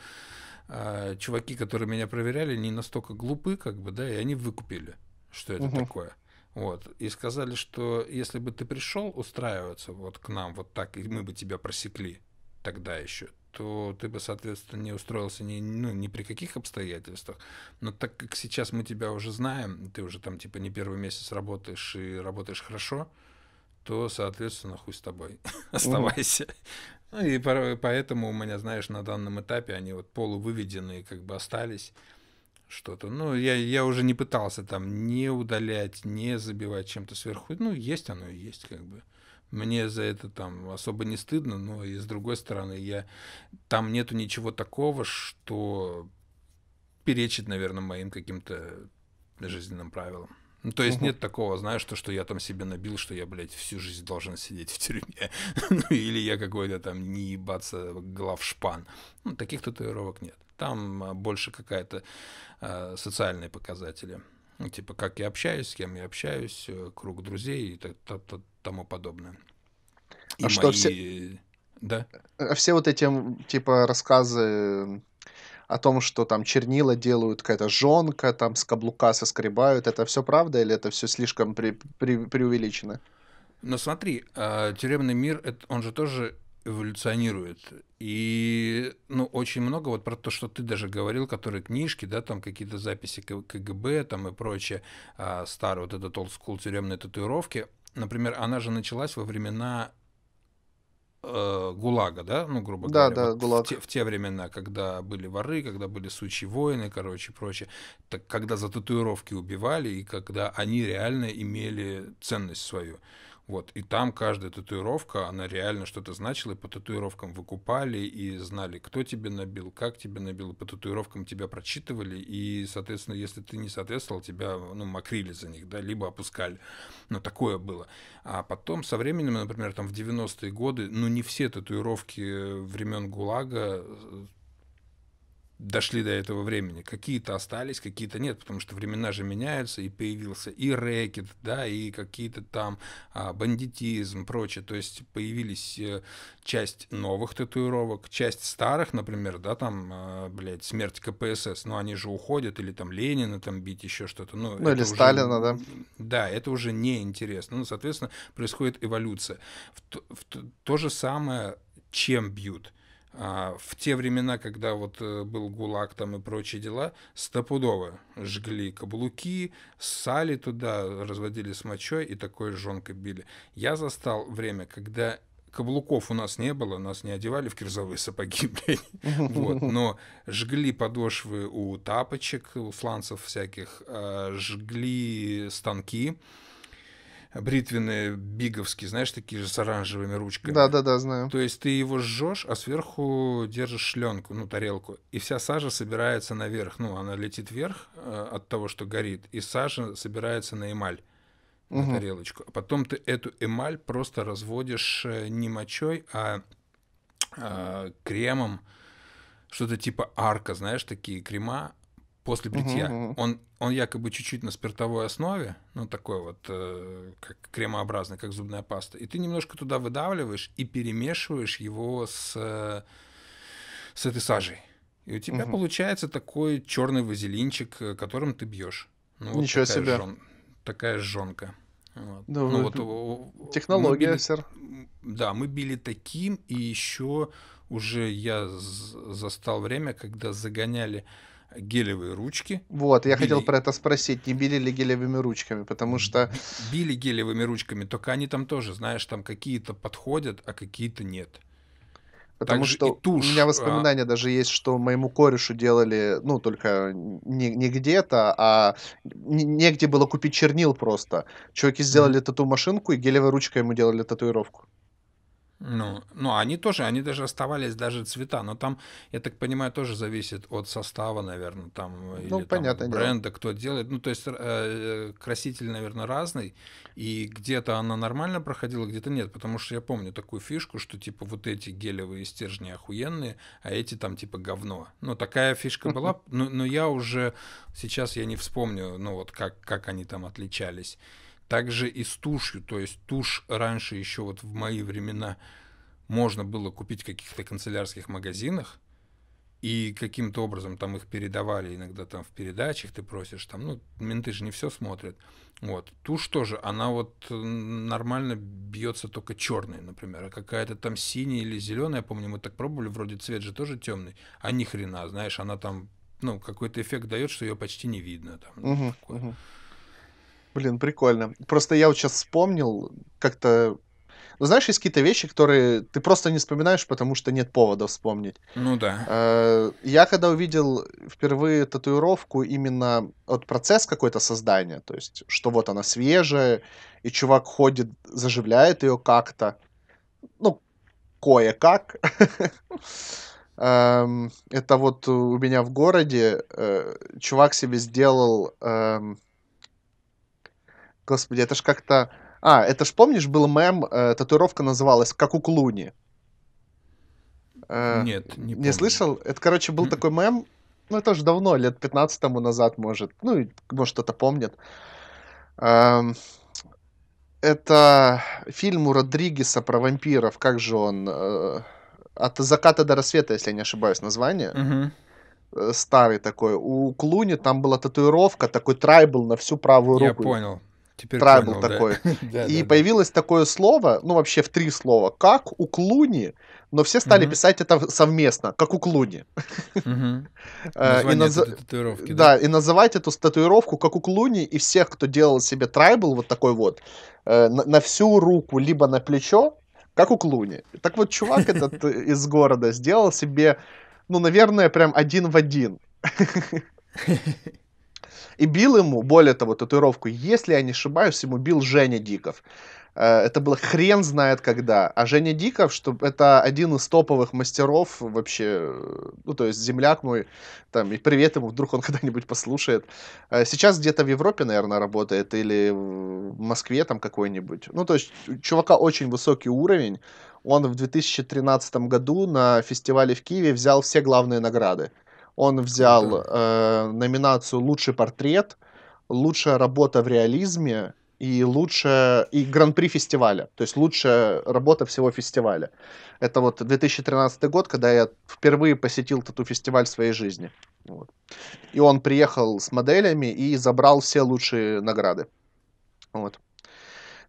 а, чуваки, которые меня проверяли, не настолько глупы, как бы, да, и они выкупили, что это угу. такое. Вот. И сказали, что если бы ты пришел устраиваться вот к нам вот так, и мы бы тебя просекли тогда еще, то ты бы, соответственно, не устроился ни, ну, ни при каких обстоятельствах. Но так как сейчас мы тебя уже знаем, ты уже там типа не первый месяц работаешь и работаешь хорошо, то, соответственно, хуй с тобой. <laughs> Оставайся. Ну и поэтому у меня, знаешь, на данном этапе они вот полувыведенные как бы остались что-то. Ну, я, я уже не пытался там не удалять, не забивать чем-то сверху. Ну, есть оно и есть, как бы. Мне за это там особо не стыдно, но и с другой стороны, я там нету ничего такого, что перечит, наверное, моим каким-то жизненным правилам. Ну, то есть угу. нет такого, знаешь, то, что я там себе набил, что я, блядь, всю жизнь должен сидеть в тюрьме. <laughs> ну, или я какой-то там не ебаться главшпан. Ну, таких татуировок нет. Там а, больше какая-то а, социальные показатели. Ну, типа, как я общаюсь, с кем я общаюсь, э, круг друзей и т- т- т- тому подобное. И а мои... что все... Да? А все вот эти, типа, рассказы о том, что там чернила делают, какая-то жонка, там с каблука соскребают. Это все правда или это все слишком при, при, преувеличено? Ну смотри, э, тюремный мир, он же тоже эволюционирует. И, ну, очень много вот про то, что ты даже говорил, которые книжки, да, там какие-то записи КГБ там и прочее, а, старые вот этот old school тюремные татуировки. Например, она же началась во времена э, ГУЛАГа, да, ну, грубо да, говоря. Да, вот ГУЛАГ. В те, в те времена, когда были воры, когда были сучьи воины, короче, прочее, так когда за татуировки убивали, и когда они реально имели ценность свою. Вот, и там каждая татуировка, она реально что-то значила, и по татуировкам выкупали, и знали, кто тебе набил, как тебе набил, и по татуировкам тебя прочитывали, и, соответственно, если ты не соответствовал, тебя, ну, мокрили за них, да, либо опускали. Ну, такое было. А потом, со временем, например, там в 90-е годы, ну, не все татуировки времен ГУЛАГа дошли до этого времени. Какие-то остались, какие-то нет, потому что времена же меняются, и появился и рэкет, да, и какие-то там а, бандитизм, прочее. То есть появились э, часть новых татуировок, часть старых, например, да, там, а, блядь, смерть КПСС, но они же уходят, или там Ленина там бить, еще что-то. Ну, ну или уже, Сталина, да. Да, это уже неинтересно. Ну, соответственно, происходит эволюция. В, в, то же самое, чем бьют – а в те времена, когда вот э, был ГУЛАГ там и прочие дела, стопудово жгли каблуки, ссали туда, разводили с мочой и такой жонкой били. Я застал время, когда каблуков у нас не было, нас не одевали в кирзовые сапоги. <laughs> Вот, но жгли подошвы у тапочек, у сланцев всяких, а, жгли станки, бритвенные биговские, знаешь, такие же с оранжевыми ручками. Да, да, да, знаю. То есть ты его жжешь, а сверху держишь шленку, ну, тарелку, и вся сажа собирается наверх. Ну, она летит вверх э, от того, что горит, и сажа собирается на эмаль на угу. тарелочку. А потом ты эту эмаль просто разводишь э, не мочой, а, а кремом, что-то типа арка, знаешь, такие крема, после бритья. Uh-huh, Он, он якобы чуть-чуть на спиртовой основе, ну такой вот, э, как кремообразный, как зубная паста. И ты немножко туда выдавливаешь и перемешиваешь его с, э, с этой сажей. И у тебя uh-huh. получается такой черный вазелинчик, э, которым ты бьешь. Ну, вот Ничего такая себе. Жон, такая жонка. Вот. Да, ну, вот, технология, били, сэр. Да, мы били таким, и еще уже я застал время, когда загоняли гелевые ручки. Вот, я били... хотел про это спросить, не били ли гелевыми ручками, потому что... Били гелевыми ручками, только они там тоже, знаешь, там какие-то подходят, а какие-то нет. Потому Также что тушь, у меня а воспоминания а... даже есть, что моему корешу делали, ну, только не, не где-то, а негде было купить чернил просто. Чуваки сделали mm-hmm. тату-машинку, и гелевой ручкой ему делали татуировку. Ну, ну, они тоже, они даже оставались даже цвета, но там, я так понимаю, тоже зависит от состава, наверное, там, ну, или понятно, там, бренда, кто делает. Ну, то есть э, краситель, наверное, разный, и где-то она нормально проходила, где-то нет, потому что я помню такую фишку, что типа вот эти гелевые стержни охуенные, а эти там типа говно. Ну, такая фишка была, <laughs> но, но я уже сейчас я не вспомню, ну, вот как, как они там отличались. Также и с тушью, то есть тушь раньше еще вот в мои времена можно было купить в каких-то канцелярских магазинах, и каким-то образом там их передавали иногда там в передачах, ты просишь там, ну, менты же не все смотрят. Вот. Тушь тоже, она вот нормально бьется только черной, например, а какая-то там синяя или зеленая, помню, мы так пробовали, вроде цвет же тоже темный, а ни хрена, знаешь, она там, ну, какой-то эффект дает, что ее почти не видно. Там, угу, угу. Блин, прикольно. Просто я вот сейчас вспомнил, как-то... Ну, знаешь, есть какие-то вещи, которые ты просто не вспоминаешь, потому что нет повода вспомнить. Ну да. Э, я когда увидел впервые татуировку именно от процесс какой-то создания, то есть, что вот она свежая, и чувак ходит, заживляет ее как-то, ну, кое-как. <laughs> Эм, это вот у меня в городе э, чувак себе сделал эм, Господи, это ж как-то... А, это ж помнишь, был мем, э, татуировка называлась «Как у Клуни». Э, Нет, не Не слышал? Это, короче, был такой мем, ну, это же давно, лет 15 тому назад, может. Ну, может, кто-то помнит. Эм, это фильм у Родригеса про вампиров. Как же он? Э, от заката до рассвета, если я не ошибаюсь, название. Угу. Старый такой. У Клуни там была татуировка, такой трайбл на всю правую руку. Я понял. Теперь Трайбл понял, такой. <laughs> Да. и да, появилось да. такое слово, ну вообще в три слова, как у Клуни, но все стали угу. писать это совместно, как у Клуни. Угу. <laughs> и наз... да? да, и называть эту татуировку как у Клуни, и всех, кто делал себе трайбл вот такой вот, э, на, на всю руку, либо на плечо, как у Клуни. Так вот, чувак <laughs> этот из города сделал себе, ну, наверное, прям один в один. И бил ему, более того, татуировку, если я не ошибаюсь, ему бил Женя Диков. Э, это было хрен знает когда. А Женя Диков, что это один из топовых мастеров вообще, ну, то есть земляк мой, там, и привет ему, вдруг он <laughs> когда-нибудь послушает. Э, сейчас где-то в Европе, наверное, работает, или в Москве там какой-нибудь. Ну, то есть у чувака очень высокий уровень. Он в 2013 году на фестивале в Киеве взял все главные награды. Он взял э, номинацию «Лучший портрет», «Лучшая работа в реализме» и лучшая и гран-при фестиваля, то есть лучшая работа всего фестиваля. Это вот 2013 год, когда я впервые посетил тату-фестиваль в своей жизни. Вот. И он приехал с моделями и забрал все лучшие награды. Вот.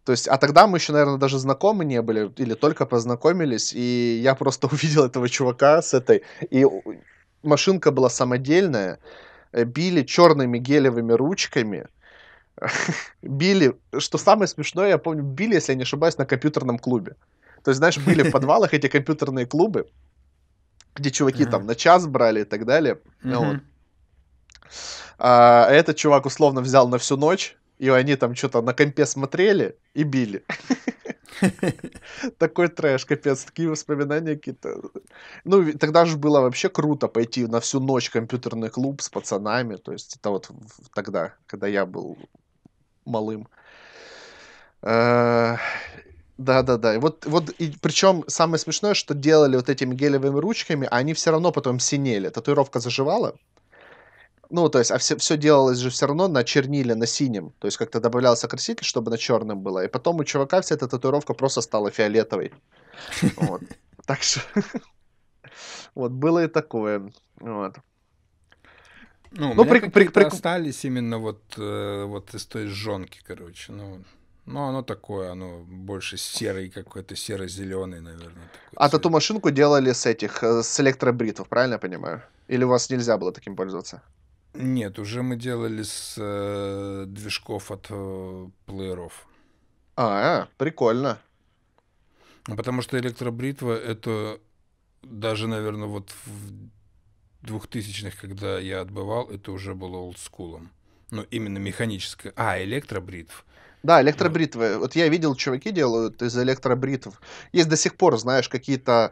То есть, а тогда мы еще, наверное, даже знакомы не были, или только познакомились, и я просто <laughs> увидел этого чувака с этой, и машинка была самодельная, э, били черными гелевыми ручками, <laughs> били, что самое смешное, я помню, били, если я не ошибаюсь, на компьютерном клубе. То есть, знаешь, были в <laughs> подвалах эти компьютерные клубы, где чуваки там на час брали и так далее. А этот чувак условно взял на всю ночь, и они там что-то на компе смотрели и били. <laughs> <laughs> Такой трэш, капец, такие воспоминания какие-то. Ну, тогда же было вообще круто пойти на всю ночь компьютерный клуб с пацанами. То есть это вот тогда, когда я был малым. Э, да-да-да. Вот, вот и причем самое смешное, что делали вот этими гелевыми ручками, они все равно потом синели. Татуировка заживала, ну, то есть, а все, все делалось же все равно на черниле, на синем. То есть, как-то добавлялся краситель, чтобы на черном было. И потом у чувака вся эта татуировка просто стала фиолетовой. Вот. <laughs> Так что... <laughs> Вот, было и такое. Вот. Ну, ну при, при, при... остались именно вот, э, вот из той жонки, короче. Ну, ну, оно такое, оно больше серый какой-то, серо-зеленый, наверное. А тату-машинку делали с этих, э, с электробритов, правильно я понимаю? Или у вас нельзя было таким пользоваться? Нет, уже мы делали с э, движков от э, плееров. А, прикольно. Ну, потому что электробритва это даже, наверное, вот в двухтысячных, когда я отбывал, это уже было олдскулом. Ну, именно механическое. А, электробритв. Да, электробритвы. Вот я видел, чуваки делают из электробритв. Есть до сих пор, знаешь, какие-то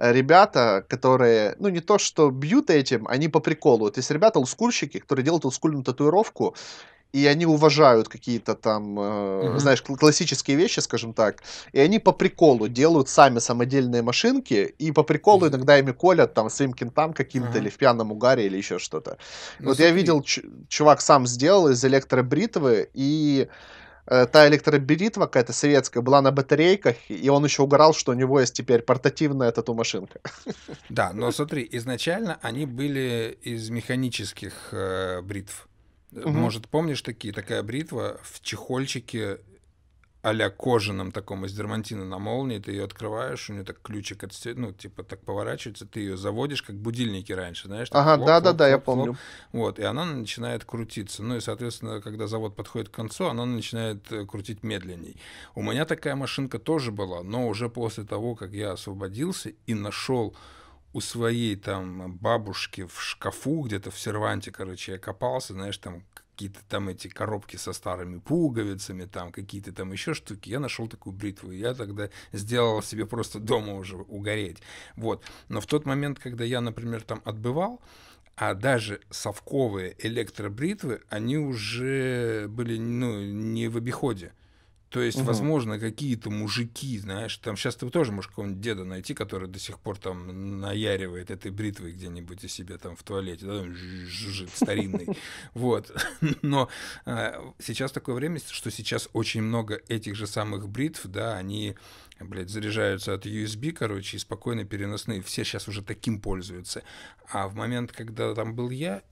ребята, которые, ну, не то что бьют этим, они по приколу. То есть ребята олдскульщики, которые делают олдскульную татуировку, и они уважают какие-то там, э, mm-hmm. знаешь, классические вещи, скажем так, и они по приколу делают сами самодельные машинки, и по приколу mm-hmm. иногда ими колят там своим кентам каким-то, mm-hmm. или в пьяном угаре, или еще что-то. Ну, вот смотри. я видел, чувак сам сделал из электробритвы, и Э, та электробритва какая-то советская была на батарейках, и он еще угорал, что у него есть теперь портативная тату-машинка. <laughs> Да, но смотри, изначально они были из механических э, бритв. Угу. Может, помнишь такие? Такая бритва в чехольчике а-ля кожаном таком из дермантина на молнии, ты ее открываешь, у нее так ключик, от, ну, типа так поворачивается, ты ее заводишь, как будильники раньше, знаешь? Ага, да-да-да, я помню. Вот, и она начинает крутиться. Ну и, соответственно, когда завод подходит к концу, она начинает э, крутить медленней. У меня такая машинка тоже была, но уже после того, как я освободился и нашел у своей там бабушки в шкафу где-то в серванте, короче, я копался, знаешь, там какие-то там эти коробки со старыми пуговицами, там какие-то там еще штуки. Я нашел такую бритву, и я тогда сделал себе просто дома уже угореть. Вот. Но в тот момент, когда я, например, там отбывал, а даже совковые электробритвы, они уже были ну, не в обиходе. То есть, угу. возможно, какие-то мужики, знаешь, там сейчас ты тоже можешь какого-нибудь деда найти, который до сих пор там наяривает этой бритвой где-нибудь у себя там в туалете, да, жужжит старинный. <laughs> Вот. <laughs> Но а, сейчас такое время, что сейчас очень много этих же самых бритв, да, они блядь, заряжаются от USB, короче, и спокойно переносные. Все сейчас уже таким пользуются. А в момент, когда там был я,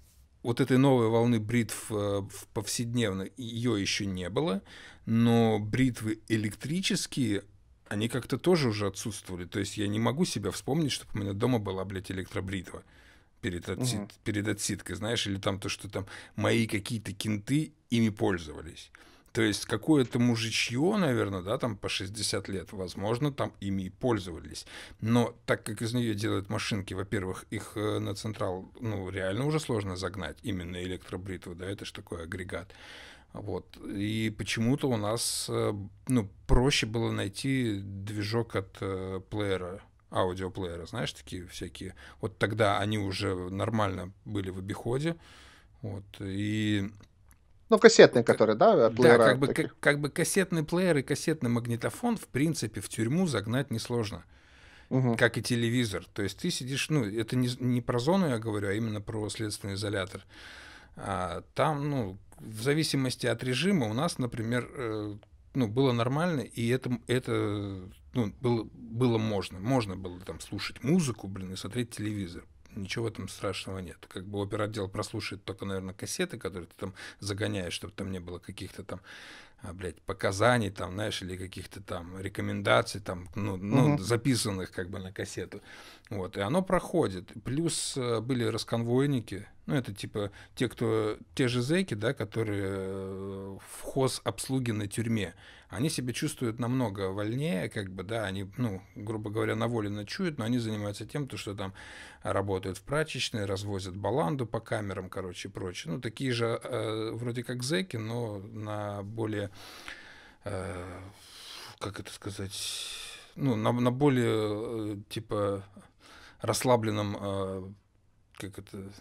вот этой новой волны бритв э, повседневно ее еще не было, но бритвы электрические, они как-то тоже уже отсутствовали. То есть я не могу себя вспомнить, чтобы у меня дома была, блядь, электробритва перед, отсид, угу. перед отсидкой, знаешь, или там то, что там мои какие-то кенты ими пользовались. То есть какое-то мужичье, наверное, да, там по 60 лет, возможно, там ими и пользовались. Но так как из нее делают машинки, во-первых, их э, на централ, ну, реально уже сложно загнать, именно электробритву, да, это же такой агрегат. Вот. И почему-то у нас, э, ну, проще было найти движок от э, плеера, аудиоплеера, знаешь, такие всякие. Вот тогда они уже нормально были в обиходе. Вот. И ну, кассетный, который, да, плеера. Да, как бы, как, как бы кассетный плеер и кассетный магнитофон, в принципе, в тюрьму загнать несложно. угу. как и телевизор. То есть ты сидишь, ну, это не, не про зону я говорю, а именно про следственный изолятор. А, там, ну, в зависимости от режима у нас, например, э, ну, было нормально, и это, это ну, было, было можно. Можно было там слушать музыку, блин, и смотреть телевизор ничего в этом страшного нет. Как бы оперотдел прослушает только, наверное, кассеты, которые ты там загоняешь, чтобы там не было каких-то там, блядь, показаний там, знаешь, или каких-то там рекомендаций там, ну, ну угу. записанных как бы на кассету. Вот, и оно проходит. Плюс э, были расконвойники, ну, это типа те, кто, те же зэки, да, которые э, в хоз обслуги на тюрьме они себя чувствуют намного вольнее, как бы, да, они, ну, грубо говоря, на воле ночуют, но они занимаются тем, то, что там работают в прачечной, развозят баланду по камерам, короче, и прочее. Ну, такие же э, вроде как зэки, но на более, э, как это сказать, ну, на, на более, э, типа, расслабленном, э, как это,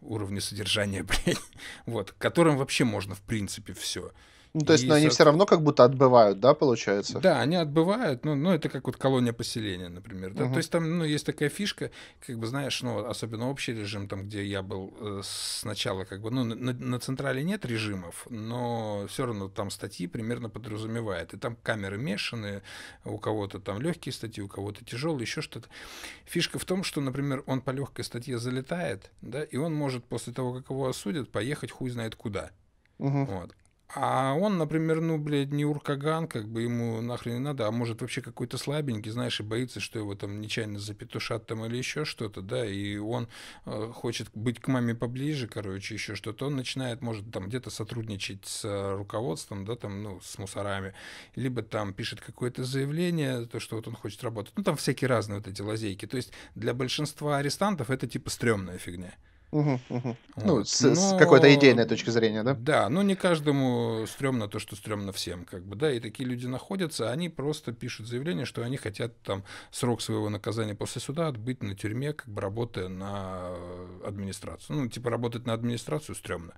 уровне содержания, <laughs> блядь, вот, которым вообще можно, в принципе, все. Ну, то есть, и, но они все равно как будто отбывают, да, получается? Да, они отбывают, ну, ну это как вот колония поселения, например, да, угу. то есть там, ну, есть такая фишка, как бы, знаешь, ну, особенно общий режим, там, где я был э, сначала, как бы, ну, на, на Централе нет режимов, но все равно там статьи примерно подразумевает, и там камеры мешанные, у кого-то там легкие статьи, у кого-то тяжелые, еще что-то. Фишка в том, что, например, он по легкой статье залетает, да, и он может после того, как его осудят, поехать хуй знает куда. Угу. Вот. А он, например, ну, блядь, не уркаган, как бы ему нахрен не надо, а может вообще какой-то слабенький, знаешь, и боится, что его там нечаянно запетушат там или еще что-то, да, и он э, хочет быть к маме поближе, короче, еще что-то, он начинает, может, там где-то сотрудничать с руководством, да, там, ну, с мусорами, либо там пишет какое-то заявление, то, что вот он хочет работать, ну, там всякие разные вот эти лазейки, то есть для большинства арестантов это типа стрёмная фигня. Угу, угу. Вот. Ну, с, но... с какой-то идейной точки зрения, да? Да, но не каждому стрёмно то, что стрёмно всем, как бы, да, и такие люди находятся, они просто пишут заявление, что они хотят там срок своего наказания после суда отбыть на тюрьме, как бы работая на администрацию. Ну, типа работать на администрацию стрёмно.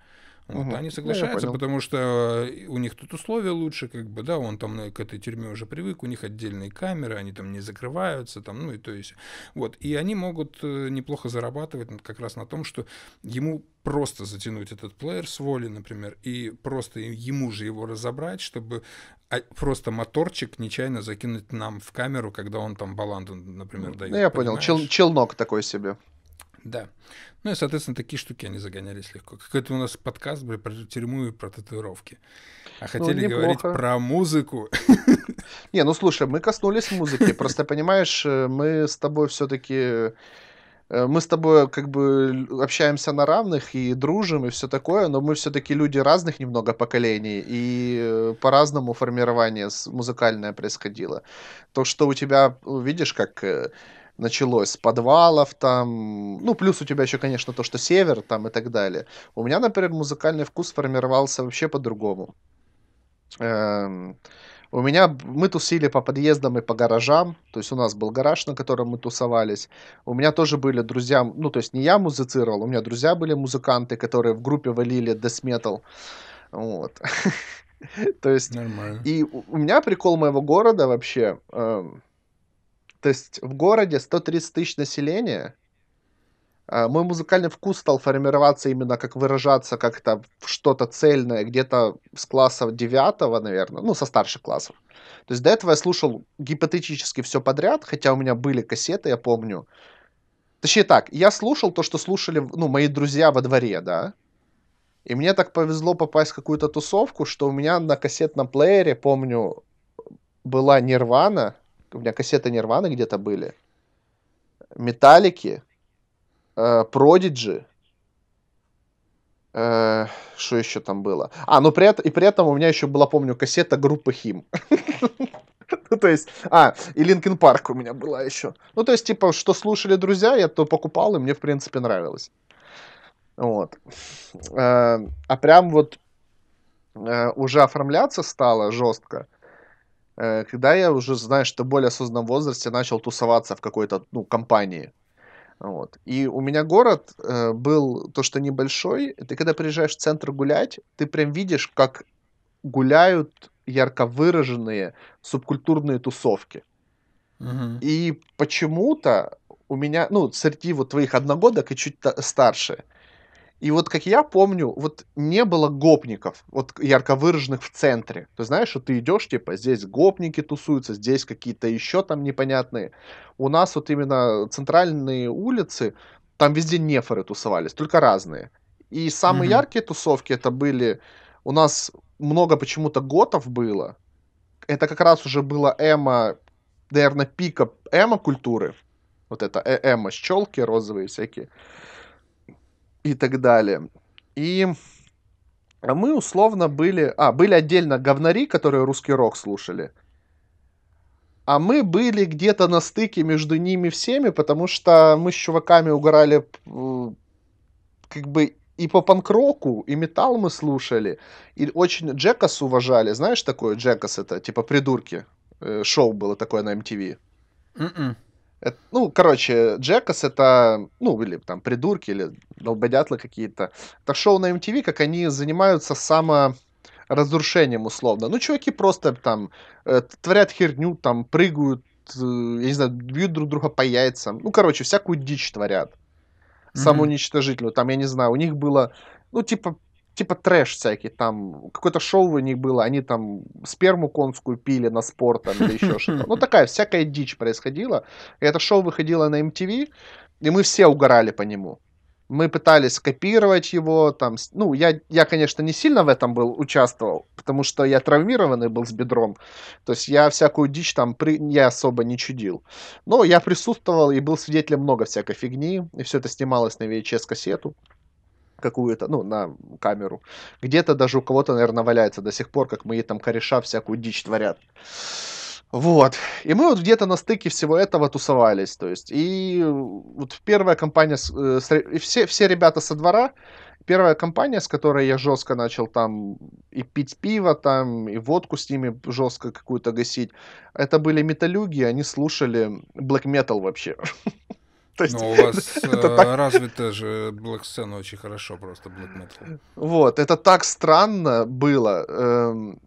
Вот, угу. Они ну, соглашаются, ну, потому что у них тут условия лучше, как бы, да, он там к этой тюрьме уже привык, у них отдельные камеры, они там не закрываются, там, ну и то есть, вот, и они могут э, неплохо зарабатывать как раз на том, что ему просто затянуть этот плеер с воли, например, и просто ему же его разобрать, чтобы а, просто моторчик нечаянно закинуть нам в камеру, когда он там баланду, например, дает. Ну, я понял, Чел, челнок такой себе. Да. Ну и, соответственно, такие штуки они загонялись легко. Какой-то у нас подкаст был про тюрьму и про татуировки. А ну, хотели ну, говорить про музыку. <laughs> Не, ну слушай, мы коснулись музыки. Просто понимаешь, э, мы с тобой все-таки э, мы с тобой как бы общаемся на равных и дружим и все такое, но мы все-таки люди разных немного поколений и э, по-разному формирование музыкальное происходило. То, что у тебя, видишь, как началось с подвалов там, ну, плюс у тебя еще, конечно, то, что север там и так далее. У меня, например, музыкальный вкус формировался вообще по-другому. Эм, у меня, мы тусили по подъездам и по гаражам, то есть у нас был гараж, на котором мы тусовались. У меня тоже были друзья, ну, то есть не я музицировал, у меня друзья были музыканты, которые в группе валили death metal. Вот. <laughs> То есть... Нормально. И у меня прикол моего города вообще, эм, то есть в городе 130 тысяч населения, а, мой музыкальный вкус стал формироваться именно как выражаться как-то что-то цельное, где-то с класса девятого, наверное, ну, со старших классов. То есть до этого я слушал гипотетически все подряд, хотя у меня были кассеты, я помню. Точнее так, я слушал то, что слушали, ну, мои друзья во дворе, да. И мне так повезло попасть в какую-то тусовку, что у меня на кассетном плеере, помню, была Нирвана, у меня кассеты Нирваны где-то были, Металлики, э, Продиджи, э, что еще там было? А, ну при этом, и при этом у меня еще была, помню, кассета группы Хим. <laughs> Ну, то есть, а, и Линкен Парк у меня была еще. Ну, то есть, типа, что слушали друзья, я то покупал, и мне, в принципе, нравилось. Вот. Э, а прям вот уже оформляться стало жестко. Э, когда я уже, знаешь, что в более осознанном возрасте начал тусоваться в какой-то, ну, компании. Вот. И у меня город э, был то, что небольшой. Ты когда приезжаешь в центр гулять, ты прям видишь, как гуляют ярко выраженные субкультурные тусовки. Мгм. И почему-то у меня, ну, среди вот твоих одногодок и чуть та- старше, и вот как я помню, вот не было гопников, вот ярко выраженных в центре. Ты знаешь, что ты идешь, типа, здесь гопники тусуются, здесь какие-то еще там непонятные. У нас вот именно центральные улицы, там везде нефоры тусовались, только разные. И самые Мгм. яркие тусовки это были... У нас много почему-то готов было. Это как раз уже было эмо, наверное, пика эмо-культуры. Вот это э- эмо, щелки розовые всякие и так далее. И а мы условно были... А, были отдельно говнари, которые русский рок слушали. А мы были где-то на стыке между ними всеми, потому что мы с чуваками угорали как бы и по панк-року, и металл мы слушали, и очень Джекас уважали. Знаешь такое Джекас это? Типа придурки. Э, Шоу было такое на MTV. Мгм. Это, ну, короче, Джекас это, ну, или там придурки, или долбодятлы какие-то. Это шоу на MTV, как они занимаются саморазрушением условно. Ну, чуваки просто там э, творят херню, там прыгают, э, я не знаю, бьют друг друга по яйцам. Ну, короче, всякую дичь творят. Самоуничтожительную. Там, я не знаю, у них было, ну, типа, типа трэш всякий, там какое-то шоу у них было, они там сперму конскую пили на спорт там, или еще что-то. Ну, такая всякая дичь происходила. И это шоу выходило на MTV, и мы все угорали по нему. Мы пытались копировать его, там, ну, я, я, конечно, не сильно в этом был, участвовал, потому что я травмированный был с бедром, то есть я всякую дичь там, при... я особо не чудил. Но я присутствовал и был свидетелем много всякой фигни, и все это снималось на VHS-кассету какую-то, ну, на камеру. Где-то даже у кого-то, наверное, валяется до сих пор, как мои там кореша всякую дичь творят. Вот. И мы вот где-то на стыке всего этого тусовались. То есть, и вот первая компания, э, и все, все ребята со двора, первая компания, с которой я жестко начал там и пить пиво там, и водку с ними жестко какую-то гасить, это были металюги, они слушали black metal вообще. То есть, Ну, у вас <laughs> это э, так развита же блэк-сцена очень хорошо, просто блэк метал. Вот, это так странно было. эм,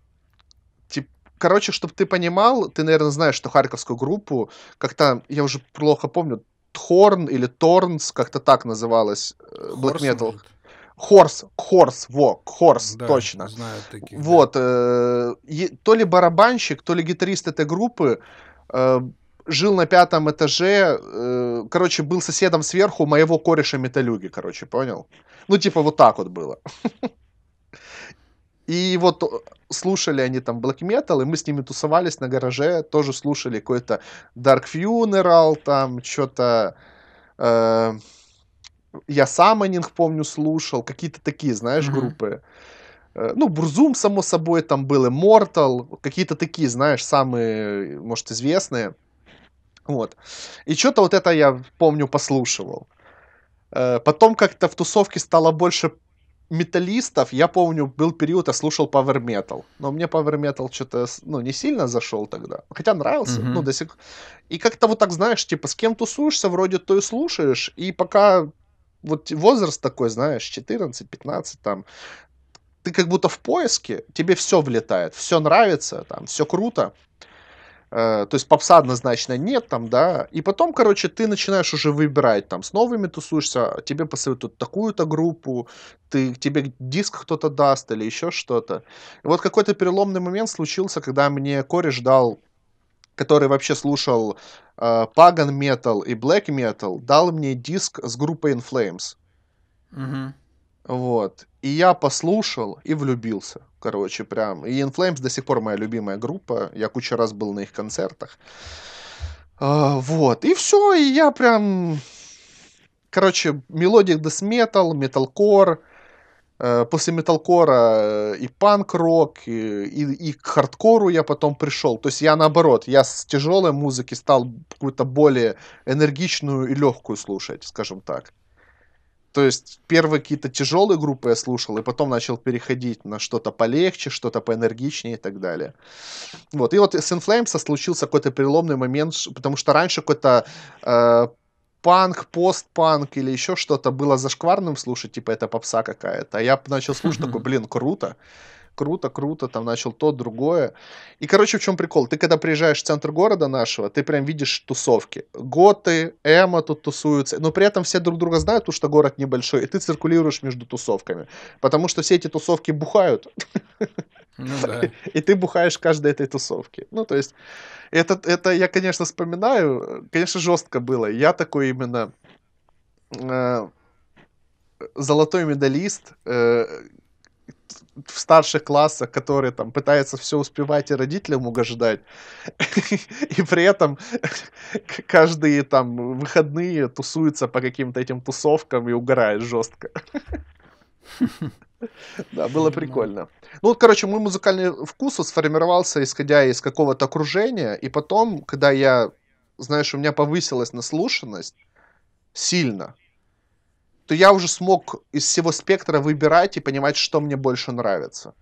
тип- короче, чтобы ты понимал, ты, наверное, знаешь, что харьковскую группу, как-то, я уже плохо помню, Тхорн или Торнс, как-то так называлась, э, Black Хорс, Metal. может? Хорс, Хорс, во, Хорс, Да, точно. знаю таких. Вот, э, то ли барабанщик, то ли гитарист этой группы э, жил на пятом этаже, э, короче, был соседом сверху моего кореша металюги, короче, понял? Ну, типа, вот так вот было. <laughs> И вот э, слушали они там black metal, и мы с ними тусовались на гараже, тоже слушали какой-то Dark Funeral, там что-то... э, я Саммонинг, помню, слушал, какие-то такие, знаешь, Мгм. группы. Э, Ну, Бурзум, само собой, там был Immortal, какие-то такие, знаешь, самые, может, известные. Вот. И что-то вот это я, помню, послушивал. Э, Потом как-то в тусовке стало больше металлистов. Я помню, был период, я слушал Power Metal. Но мне Power Metal что-то, ну, не сильно зашел тогда. Хотя нравился, Мгм. ну, до сих... И как-то вот так, знаешь, типа, с кем тусуешься, вроде то и слушаешь. И пока вот возраст такой, знаешь, 14-15 там, ты как будто в поиске, тебе все влетает, все нравится, там, все круто. Э, то есть попса однозначно нет там, да. И потом, короче, ты начинаешь уже выбирать, там, с новыми тусуешься, тебе посоветуют такую-то группу, ты, тебе диск кто-то даст или еще что-то. И вот какой-то переломный момент случился, когда мне кореш дал, который вообще слушал э, Pagan Metal и Black Metal, дал мне диск с группой In Flames. Мгм. Вот. И я послушал и влюбился. Короче, прям. И In Flames до сих пор моя любимая группа. Я кучу раз был на их концертах. А, вот. И все. И я прям... Короче, melodic Death Metal, Metalcore. Э, После металкора э, и панк-рок, и, и, и к хардкору я потом пришел. То есть я наоборот, я с тяжелой музыки стал какую-то более энергичную и легкую слушать, скажем так. То есть первые какие-то тяжелые группы я слушал, и потом начал переходить на что-то полегче, что-то поэнергичнее и так далее. Вот. И вот с In Flames случился какой-то переломный момент, потому что раньше какой-то э, панк, постпанк или еще что-то было зашкварным слушать, типа это попса какая-то. А я начал слушать, такой, <laughs> блин, круто. Круто, круто, там начал то, другое. И, короче, в чем прикол? Ты когда приезжаешь в центр города нашего, ты прям видишь тусовки. Готы, эмо тут тусуются, но при этом все друг друга знают, потому что город небольшой, и ты циркулируешь между тусовками. Потому что все эти тусовки бухают. Ну, <laughs> да. И ты бухаешь каждой этой тусовке. Ну, то есть, это, это я, конечно, вспоминаю. Конечно, жестко было. Я такой именно э, золотой медалист э, в старших классах, который там пытается все успевать и родителям угождать, <laughs> и при этом <laughs> каждые там выходные тусуется по каким-то этим тусовкам и угорает жестко. <laughs> Да, было прикольно. Ну, вот, короче, мой музыкальный вкус сформировался, исходя из какого-то окружения, и потом, когда я, знаешь, у меня повысилась наслушанность сильно, то я уже смог из всего спектра выбирать и понимать, что мне больше нравится.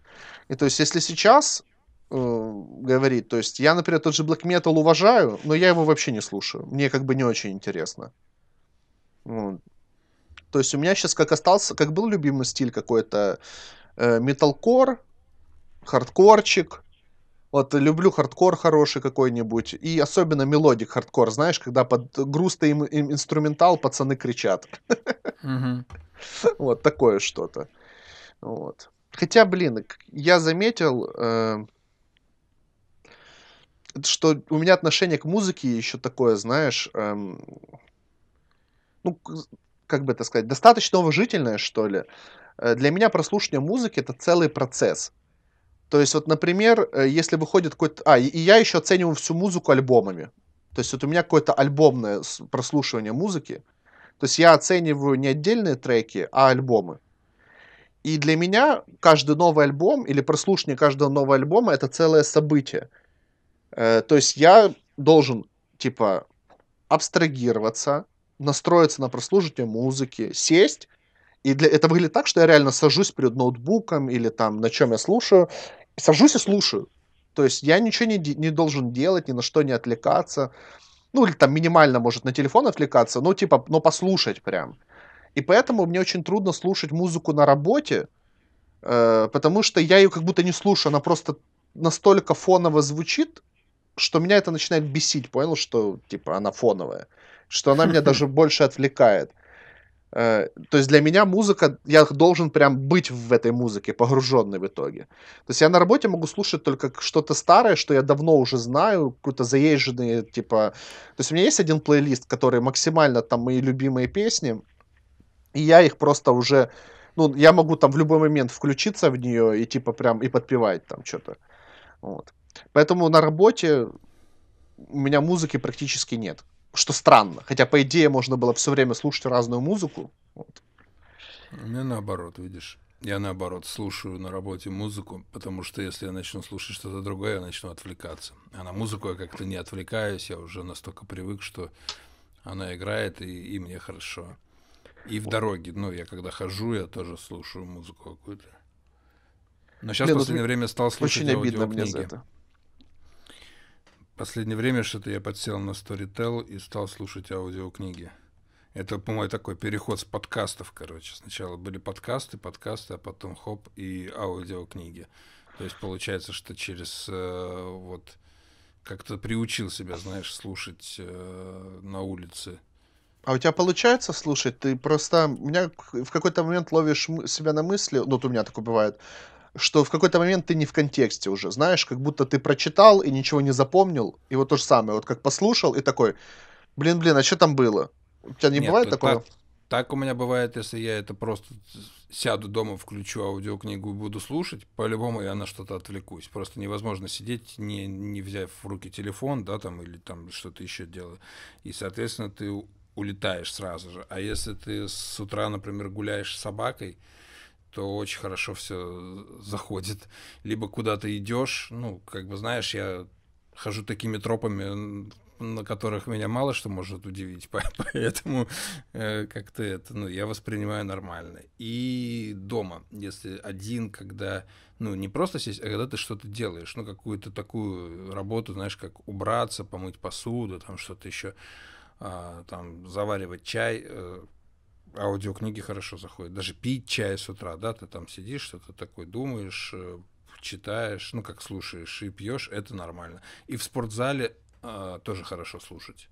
И то есть, если сейчас э, говорить, то есть я, например, тот же Black Metal уважаю, но я его вообще не слушаю. Мне как бы не очень интересно. Вот. То есть у меня сейчас как остался, как был любимый стиль какой-то э, металкор, хардкорчик. Вот люблю хардкор хороший какой-нибудь. И особенно melodic хардкор, знаешь, когда под грустный им, им инструментал пацаны кричат. <laughs> Вот такое что-то. Вот. Хотя, блин, я заметил, э, что у меня отношение к музыке еще такое, знаешь, эм, ну, как бы это сказать, достаточно уважительное, что ли. Э, для меня прослушивание музыки это целый процесс. То есть, вот, например, э, если выходит какой-то... А, и я еще оцениваю всю музыку альбомами. То есть, вот у меня какое-то альбомное прослушивание музыки. То есть, я оцениваю не отдельные треки, а альбомы. И для меня каждый новый альбом или прослушивание каждого нового альбома это целое событие. Э, то есть, я должен, типа, абстрагироваться, настроиться на прослушивание музыки, сесть, и для... это выглядит так, что я реально сажусь перед ноутбуком или там на чем я слушаю, сажусь и слушаю. То есть я ничего не, не должен делать, ни на что не отвлекаться. Ну, или там минимально, может, на телефон отвлекаться, ну, типа, но послушать прям. И поэтому мне очень трудно слушать музыку на работе, э, потому что я ее как будто не слушаю, она просто настолько фоново звучит, что меня это начинает бесить, понял, что, типа, она фоновая что она меня <laughs> даже больше отвлекает. Э, то есть для меня музыка, я должен прям быть в этой музыке, погруженный в итоге. То есть я на работе могу слушать только что-то старое, что я давно уже знаю, какие-то заезженные, типа... То есть у меня есть один плейлист, который максимально там мои любимые песни, и я их просто уже... Ну, я могу там в любой момент включиться в нее и типа прям и подпевать там что-то. Вот. Поэтому на работе у меня музыки практически нет что странно. Хотя, по идее, можно было все время слушать разную музыку. Вот. У меня наоборот, видишь. Я наоборот слушаю на работе музыку, потому что если я начну слушать что-то другое, я начну отвлекаться. А на музыку я как-то не отвлекаюсь, я уже настолько привык, что она играет, и, и мне хорошо. И в дороге, ну, я когда хожу, я тоже слушаю музыку какую-то. Но сейчас Блин, в ну последнее время стал слушать Очень обидно мне за это последнее время что-то я подсел на Storytel и стал слушать аудиокниги. Это, по-моему, такой переход с подкастов, короче. Сначала были подкасты, подкасты, а потом хоп и аудиокниги. То есть получается, что через э, вот как-то приучил себя, знаешь, слушать э, на улице. А у тебя получается слушать? Ты просто... Меня в какой-то момент ловишь себя на мысли, ну, вот у меня такое бывает, что в какой-то момент ты не в контексте уже, знаешь, как будто ты прочитал и ничего не запомнил, и вот то же самое, вот как послушал и такой, блин, блин, а что там было? У тебя не Нет, бывает такого? Так, так у меня бывает, если я это просто сяду дома, включу аудиокнигу и буду слушать, по-любому я на что-то отвлекусь. Просто невозможно сидеть, не, не взяв в руки телефон, да, там, или там что-то еще делать. И, соответственно, ты улетаешь сразу же. А если ты с утра, например, гуляешь с собакой, то очень хорошо все заходит. Либо куда-то идешь, ну, как бы знаешь, я хожу такими тропами, на которых меня мало что может удивить, <laughs> поэтому э, как-то это, ну, я воспринимаю нормально. И дома, если один, когда, ну, не просто сесть, а когда ты что-то делаешь, ну, какую-то такую работу, знаешь, как убраться, помыть посуду, там что-то еще, а, там, заваривать чай, э, аудиокниги хорошо заходят. Даже пить чай с утра, да, ты там сидишь, что-то такое думаешь, э, читаешь, ну, как слушаешь и пьешь, это нормально. И в спортзале э, тоже хорошо слушать.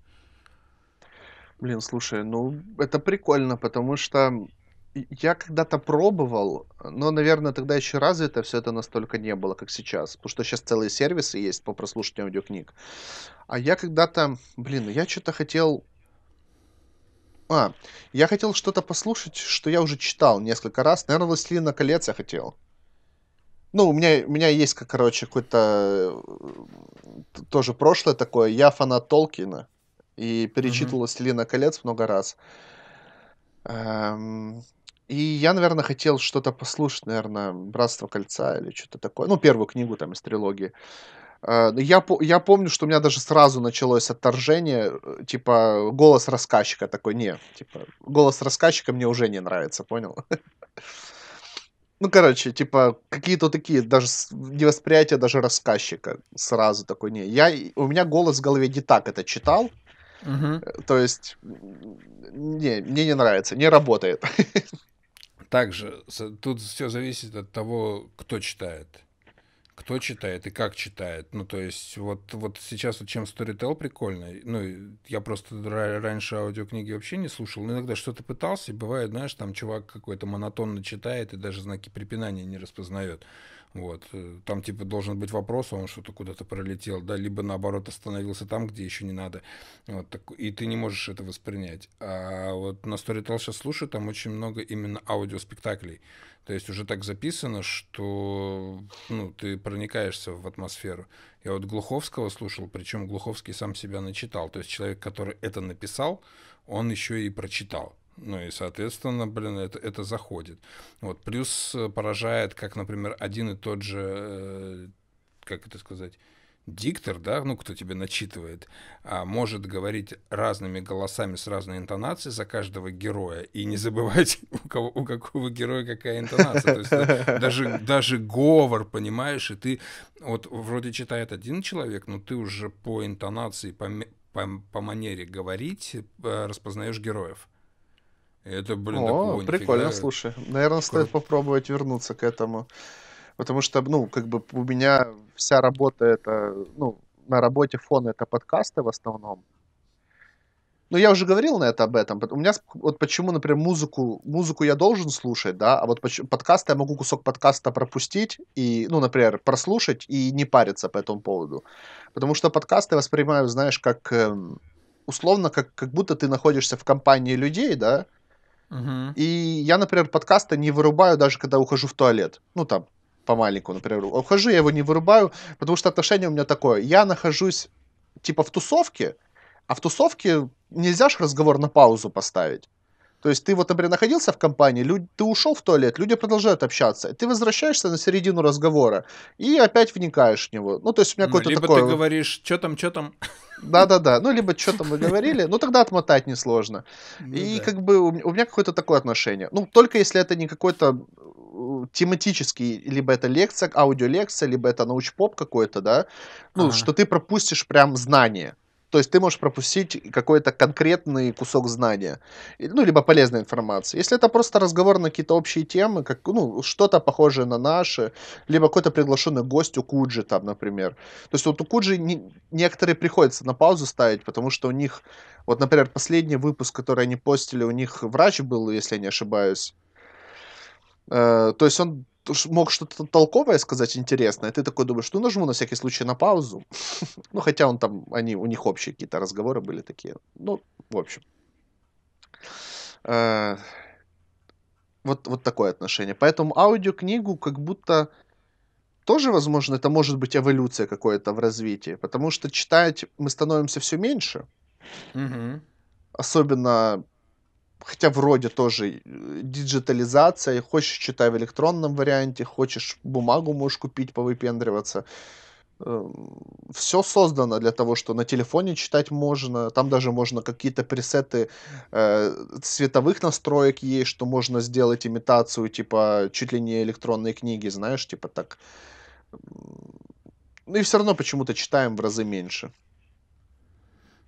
Блин, слушай, ну это прикольно, потому что я когда-то пробовал, но, наверное, тогда еще развито все это настолько не было, как сейчас. Потому что сейчас целые сервисы есть по прослушиванию аудиокниг. А я когда-то, блин, я что-то хотел... А, я хотел что-то послушать, что я уже читал несколько раз. Наверное, «Властелина колец» я хотел. Ну, у меня, у меня есть, как, короче, какое-то э, тоже прошлое такое. Я фанат Толкина и перечитывал «Властелина колец» много раз. Эм, и я, наверное, хотел что-то послушать, наверное, «Братство кольца» или что-то такое. Ну, первую книгу там из трилогии. Э, я, я помню, что у меня даже сразу началось отторжение, э, типа, голос рассказчика такой, не, типа, голос рассказчика мне уже не нравится, понял? <laughs> Ну, короче, типа, какие-то такие, даже невосприятие даже рассказчика сразу такой, не. Я, у меня голос в голове не так это читал, угу. то есть, не, мне не нравится, не работает. <laughs> Также тут все зависит от того, кто читает. Кто читает и как читает. Ну, то есть, вот, вот сейчас вот чем Storytel прикольный. Ну, я просто раньше аудиокниги вообще не слушал. Но иногда что-то пытался, и бывает, знаешь, там чувак какой-то монотонно читает и даже знаки препинания не распознает. Вот. Э, там, типа, должен быть вопрос, а он что-то куда-то пролетел, да, либо наоборот остановился там, где еще не надо. Вот, так, и ты не можешь это воспринять. А вот на Storytel сейчас слушаю, там очень много именно аудиоспектаклей. То есть уже так записано, что ну, ты проникаешься в атмосферу. Я вот Глуховского слушал, причем Глуховский сам себя начитал. То есть человек, который это написал, он еще и прочитал. Ну и, соответственно, блин, это, это заходит. Вот. Плюс э, поражает, как, например, один и тот же, э, как это сказать, диктор, да, ну, кто тебе начитывает, а, может говорить разными голосами с разной интонацией за каждого героя и не забывать, <laughs> у, кого, у какого героя какая интонация. То есть даже, даже говор, понимаешь, и ты вот вроде читает один человек, но ты уже по интонации, по, по, по манере говорить э, распознаешь героев. Это, блин, О, прикольно, нифига. слушай. Наверное, стоит попробовать вернуться к этому. Потому что, ну, как бы у меня вся работа это, ну, на работе фон это подкасты в основном. Ну, я уже говорил на это об этом. У меня вот почему, например, музыку, музыку я должен слушать, да, а вот подкасты я могу кусок подкаста пропустить и, ну, например, прослушать и не париться по этому поводу. Потому что подкасты воспринимаю, знаешь, как эм, условно, как, как будто ты находишься в компании людей, да, Угу. И я, например, подкасты не вырубаю даже когда ухожу в туалет. Ну, там, по маленькому, например. Ухожу, я его не вырубаю, потому что отношение у меня такое. Я нахожусь, типа, в тусовке, а в тусовке нельзя же разговор на паузу поставить. То есть ты вот, например, находился в компании, люд... ты ушел в туалет, люди продолжают общаться, ты возвращаешься на середину разговора и опять вникаешь в него. Ну, то есть у меня ну, какое-то либо такое... ты говоришь, что там, что там. <laughs> Да-да-да, ну, либо что там вы говорили, ну, тогда отмотать несложно. Ну, и да. как бы у, меня какое-то такое отношение. Ну, только если это не какой-то э, тематический, либо это лекция, аудиолекция, либо это научпоп какой-то, да, ну, ага. что ты пропустишь прям знание. То есть ты можешь пропустить какой-то конкретный кусок знания, ну, либо полезной информации. Если это просто разговор на какие-то общие темы, как, ну, что-то похожее на наши, либо какой-то приглашенный гость у Куджи там, например. То есть вот у Куджи не, некоторые приходится на паузу ставить, потому что у них, вот, например, последний выпуск, который они постили, у них врач был, если я не ошибаюсь. Э, то есть он мог что-то толковое сказать интересное, ты такой думаешь, ну нажму на всякий случай на паузу. <laughs> ну, хотя он там, они, у них общие какие-то разговоры были такие. Ну, в общем. Э, вот, вот такое отношение. Поэтому аудиокнигу как будто тоже, возможно, это может быть эволюция какая-то в развитии, потому что читать мы становимся все меньше. Угу. Особенно хотя вроде тоже э, диджитализация, хочешь читай в электронном варианте, хочешь бумагу можешь купить, повыпендриваться. Эм, Все создано для того, что на телефоне читать можно, там даже можно какие-то пресеты э, цветовых настроек есть, что можно сделать имитацию, типа, чуть ли не электронные книги, знаешь, типа так. Ну и все равно почему-то читаем в разы меньше.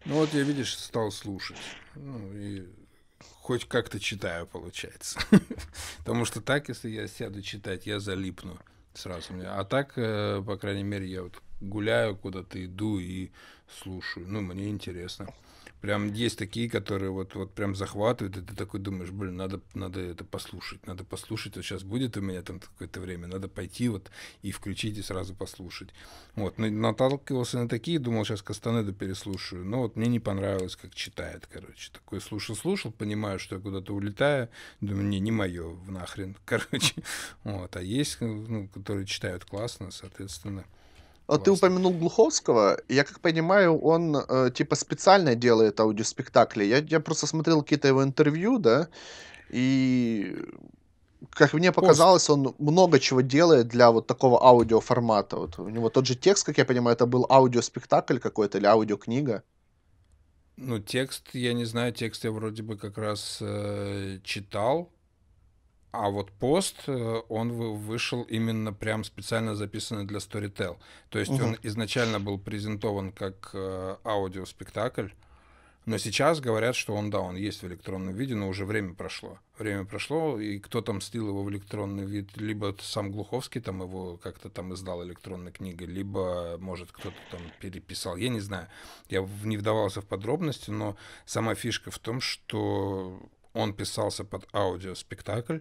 Ну вот я, видишь, стал слушать. Ну, и хоть как-то читаю, получается. <laughs> Потому что так, если я сяду читать, я залипну. Сразу. А так, э, по крайней мере, я вот гуляю куда-то, иду и слушаю. Ну, мне интересно. Прям есть такие, которые вот, вот прям захватывают, и ты такой думаешь, блин, надо, надо это послушать, надо послушать, вот сейчас будет у меня там какое-то время, надо пойти вот и включить и сразу послушать. Вот, ну, наталкивался на такие, думал, сейчас Кастанеда переслушаю, но вот мне не понравилось, как читает, короче. Такой слушал-слушал, понимаю, что я куда-то улетаю, думаю, не, не мое, нахрен, <laughs> короче. Вот, а есть, ну, которые читают классно, соответственно, вот ты упомянул Глуховского. Я как понимаю, он э, типа специально делает аудиоспектакли. Я, я просто смотрел какие-то его интервью, да, и как мне показалось, Пост. он много чего делает для вот такого аудиоформата. Вот у него тот же текст, как я понимаю, это был аудиоспектакль какой-то или аудиокнига. Ну, текст, я не знаю, текст я вроде бы как раз э, читал, а вот пост, э, он вышел именно прям специально записанный для Storytel. То есть угу. он изначально был презентован как э, аудиоспектакль, но сейчас говорят, что он, да, он есть в электронном виде, но уже время прошло. Время прошло, и кто там слил его в электронный вид, либо сам Глуховский там его как-то там издал электронной книгой, либо, может, кто-то там переписал, я не знаю. Я не вдавался в подробности, но сама фишка в том, что он писался под аудиоспектакль,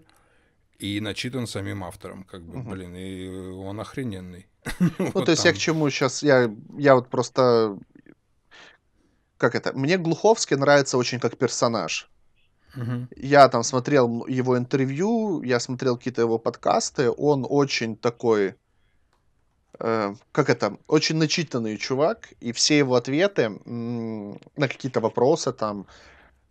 и начитан самим автором, как бы, угу. блин, и он охрененный. <laughs> Ну, вот то есть там. я к чему сейчас, я, я вот просто, как это, мне Глуховский нравится очень как персонаж. Угу. Я там смотрел его интервью, я смотрел какие-то его подкасты, он очень такой, э, как это, очень начитанный чувак, и все его ответы на какие-то вопросы там,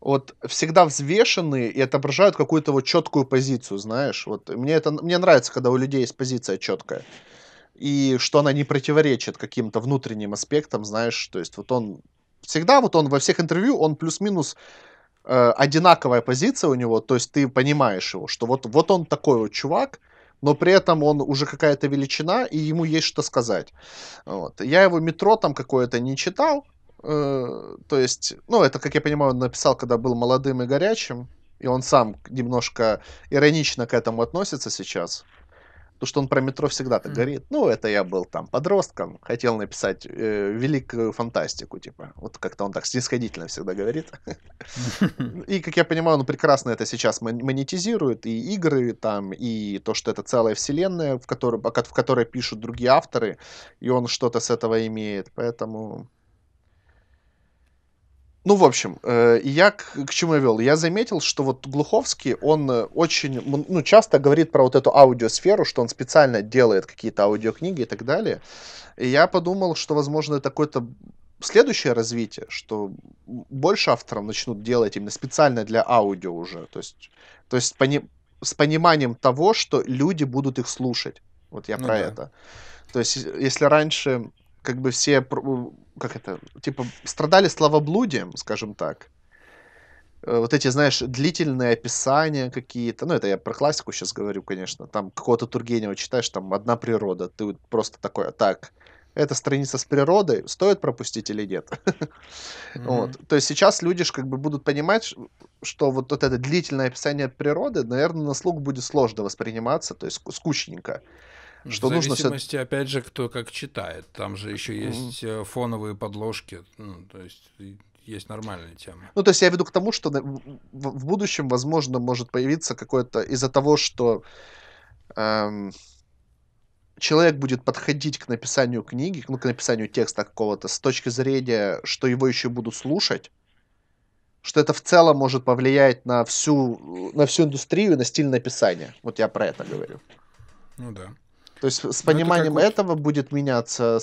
вот всегда взвешенные и отображают какую-то вот четкую позицию, знаешь. Вот мне это мне нравится, когда у людей есть позиция четкая. И что она не противоречит каким-то внутренним аспектам, знаешь, то есть вот он всегда вот он во всех интервью, он плюс-минус э, одинаковая позиция у него, то есть ты понимаешь его, что вот, вот он такой вот чувак, но при этом он уже какая-то величина, и ему есть что сказать. Вот. Я его метро там какое-то не читал, то есть, ну, это, как я понимаю, он написал, когда был молодым и горячим, и он сам немножко иронично к этому относится сейчас. То, что он про метро всегда так говорит. Ну, это я был там подростком, хотел написать э, великую фантастику, типа. Вот как-то он так снисходительно всегда говорит. <laughs> И, как я понимаю, он прекрасно это сейчас монетизирует. И игры там, и то, что это целая вселенная, в которой, в которой пишут другие авторы, и он что-то с этого имеет. Поэтому ну, в общем, э, я к, к чему я вел? Я заметил, что вот Глуховский, он э, очень, ну, часто говорит про вот эту аудиосферу, что он специально делает какие-то аудиокниги и так далее. И я подумал, что, возможно, это какое-то следующее развитие, что больше авторов начнут делать именно специально для аудио уже. То есть, то есть пони, с пониманием того, что люди будут их слушать. Вот я ну, про да. это. То есть, если раньше как бы все как это, типа, страдали словоблудием, скажем так. Э, вот эти, знаешь, длительные описания какие-то, ну, это я про классику сейчас говорю, конечно, там какого-то Тургенева читаешь, там «Одна природа», ты просто такой, так, эта страница с природой, стоит пропустить или нет? <laughs> Mm-hmm. Вот. То есть сейчас люди ж как бы будут понимать, что вот, вот это длительное описание природы, наверное, на слух будет сложно восприниматься, то есть скучненько. Что в нужно зависимости, все... опять же, кто как читает. Там же еще есть mm-hmm. фоновые подложки. Ну, то есть есть нормальная тема. Ну, то есть я веду к тому, что в, в будущем, возможно, может появиться какое-то из-за того, что эм, человек будет подходить к написанию книги, ну, к написанию текста какого-то с точки зрения, что его еще будут слушать, что это в целом может повлиять на всю, на всю индустрию, на стиль написания. Вот я про это говорю. Ну да. То есть с ну, пониманием это этого будет меняться,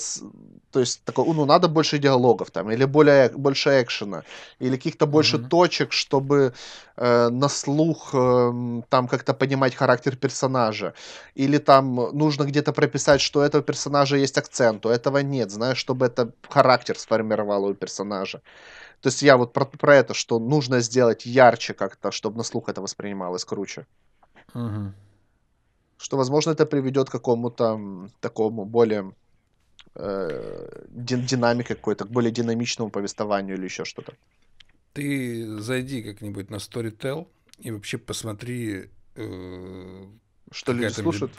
то есть такой, ну надо больше диалогов там, или более больше экшена, или каких-то больше mm-hmm. точек, чтобы э, на слух э, там как-то понимать характер персонажа, или там нужно где-то прописать, что у этого персонажа есть акцент, у этого нет, знаешь, чтобы это характер сформировало у персонажа. То есть я вот про, про это, что нужно сделать ярче как-то, чтобы на слух это воспринималось круче. Mm-hmm что, возможно, это приведет к какому-то такому более э, динамике какой-то, к более динамичному повествованию или еще что-то. Ты зайди как-нибудь на Storytel и вообще посмотри, э, что люди слушают.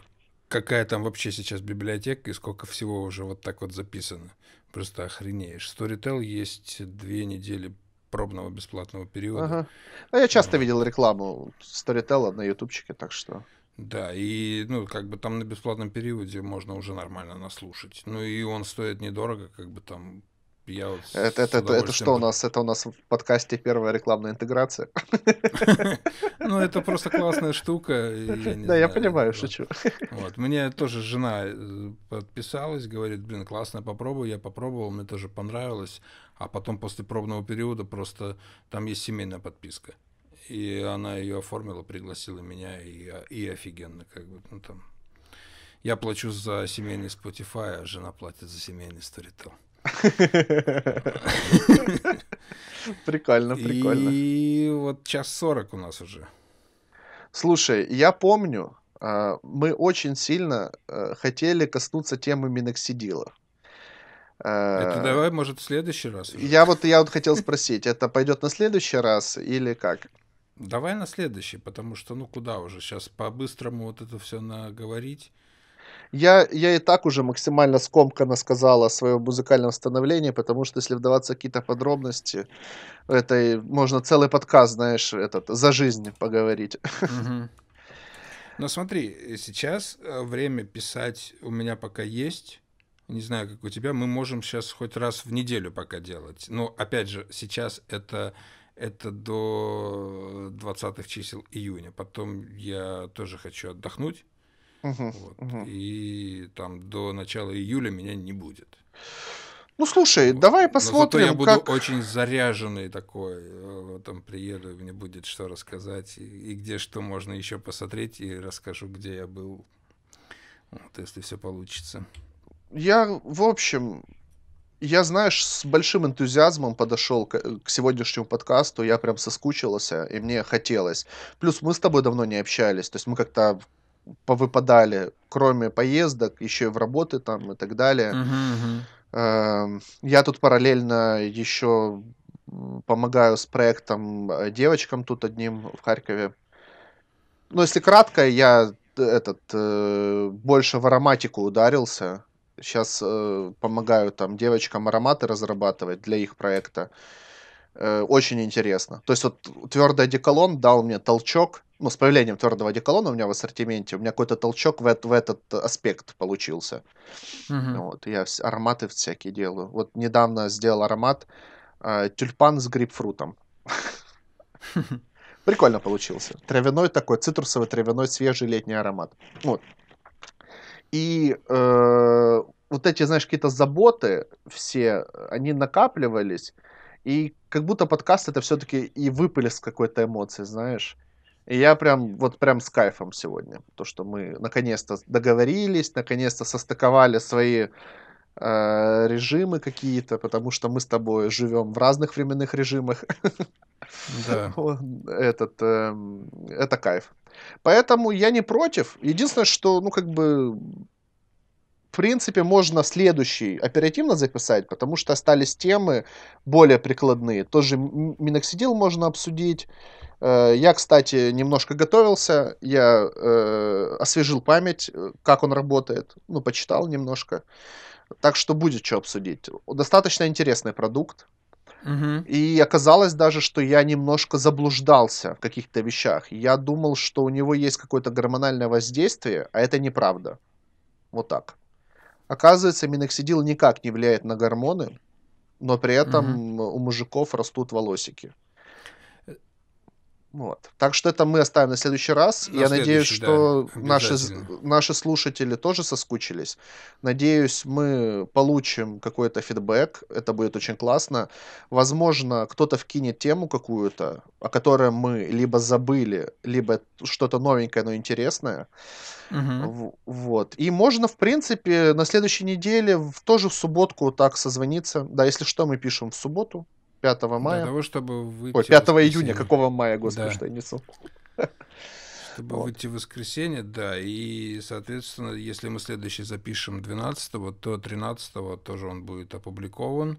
какая там вообще сейчас библиотека и сколько всего уже вот так вот записано. Просто охренеешь. Storytel есть две недели пробного бесплатного периода. Ага. Ну, я часто видел рекламу Storytel на ютубчике, так что... Да, и, ну, как бы там на бесплатном периоде можно уже нормально наслушать. Ну, и он стоит недорого, как бы там я вот это, это, это, это что у нас? Это у нас в подкасте первая рекламная интеграция. <laughs> Ну, это просто классная штука. Да, я понимаю, шучу. Вот. Мне тоже жена э, подписалась, говорит, блин, классно, попробуй. Я попробовал, мне тоже понравилось. А потом после пробного периода просто там есть семейная подписка. И она ее оформила, пригласила меня, и, и офигенно, как бы, ну там. Я плачу за семейный Spotify, а жена платит за семейный Storytel. Прикольно, прикольно. И вот час сорок у нас уже. Слушай, я помню, а, мы очень сильно э, хотели коснуться темы миноксидила. Это давай, может, в следующий раз. Уже. Я вот я вот хотел спросить, это пойдет на следующий раз или как? Давай на следующий, потому что ну куда уже сейчас по-быстрому вот это все наговорить. Я, я и так уже максимально скомканно сказал о своем музыкальном становлении, потому что если вдаваться в какие-то подробности, это можно целый подкаст, знаешь, этот, за жизнь поговорить. Угу. <laughs> Но смотри, сейчас э, время писать у меня пока есть. Не знаю, как у тебя. Мы можем сейчас хоть раз в неделю пока делать. Но, опять же, сейчас это, это до 20 чисел июня. Потом я тоже хочу отдохнуть. Угу, вот. угу. И там до начала июля меня не будет. Ну слушай, вот. давай посмотрим. Но зато я буду как... очень заряженный такой. Э, там приеду, мне будет что рассказать, и, и где что можно еще посмотреть, и расскажу, где я был. Вот, если все получится. Я, в общем, я, знаешь, с большим энтузиазмом подошел к, к сегодняшнему подкасту. Я прям соскучился, и мне хотелось. Плюс мы с тобой давно не общались. То есть мы как-то повыпадали, кроме поездок, еще и в работы там и так далее. Uh-huh, Я тут параллельно еще помогаю с проектом э, девочкам тут одним в Харькове. Ну, если кратко, я этот э, больше в ароматику ударился. Сейчас э, помогаю там девочкам ароматы разрабатывать для их проекта. Э, очень интересно. То есть вот твердый одеколон дал мне толчок, ну, с появлением твердого одеколона у меня в ассортименте, у меня какой-то толчок в, в этот аспект получился. Угу. Вот, я ароматы всякие делаю. Вот недавно сделал аромат э, тюльпан с грейпфрутом. <laughs> Прикольно получился. Травяной такой, цитрусовый, травяной, свежий летний аромат. Вот. И э, вот эти, знаешь, какие-то заботы все, они накапливались, и как будто подкаст это все-таки и выплеск какой-то эмоции, знаешь. И я прям, вот прям с кайфом сегодня. То, что мы наконец-то договорились, наконец-то состыковали свои э, режимы какие-то, потому что мы с тобой живем в разных временных режимах. Да. <laughs> Этот, э, это кайф. Поэтому я не против. Единственное, что, ну, как бы, в принципе, можно следующий оперативно записать, потому что остались темы более прикладные. Тоже миноксидил можно обсудить. Э, я, кстати, немножко готовился, я э, освежил память, э, как он работает, ну, почитал немножко. Так что будет что обсудить. Достаточно интересный продукт. Угу. И оказалось даже, что я немножко заблуждался в каких-то вещах. Я думал, что у него есть какое-то гормональное воздействие, а это неправда. Вот так. Оказывается, миноксидил никак не влияет на гормоны, но при этом угу. у мужиков растут волосики. Вот. Так что это мы оставим на следующий раз. На Я надеюсь, что да, наши, наши слушатели тоже соскучились. Надеюсь, мы получим какой-то фидбэк. Это будет очень классно. Возможно, кто-то вкинет тему какую-то, о которой мы либо забыли, либо что-то новенькое, но интересное. Угу. Вот. И можно, в принципе, на следующей неделе тоже в субботку так созвониться. Да, если что, мы пишем в субботу. 5 мая. Для того, чтобы выйти Ой, 5 июня, какого мая, господи, да. что я несу. Чтобы вот. выйти в воскресенье, да, и, соответственно, если мы следующий запишем 12 то 13 тоже он будет опубликован.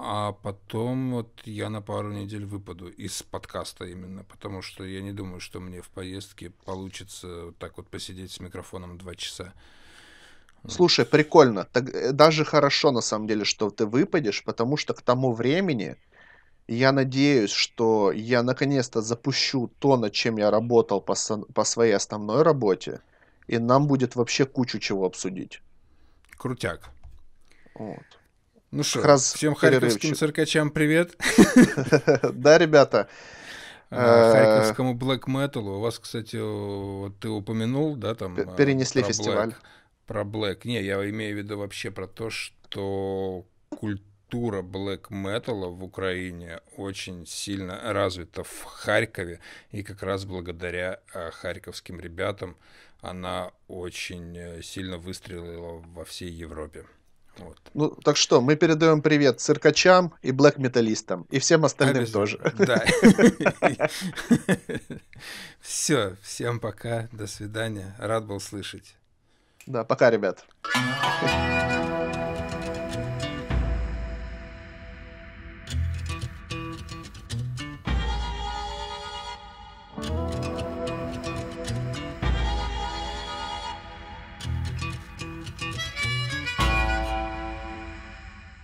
А потом вот я на пару недель выпаду из подкаста именно, потому что я не думаю, что мне в поездке получится вот так вот посидеть с микрофоном два часа. Слушай, прикольно. Так, э, даже хорошо, на самом деле, что ты выпадешь, потому что к тому времени я надеюсь, что я наконец-то запущу то, над чем я работал по, по своей основной работе, и нам будет вообще кучу чего обсудить. Крутяк. Вот. Ну что, всем харьковским циркачам привет. <laughs> Да, ребята. А, харьковскому black metal. У вас, кстати, ты упомянул, да, там... А, перенесли фестиваль. Про Black. Не, я имею в виду вообще про то, что культура black metal в Украине очень сильно развита в Харькове, и как раз благодаря а, харьковским ребятам она очень э, сильно выстрелила во всей Европе. Вот. Ну, так что, мы передаем привет циркачам и блэк-металлистам, и всем остальным тоже. <laughs> Да. <laughs> Все, всем пока, до свидания. Рад был слышать. Да, пока, ребят.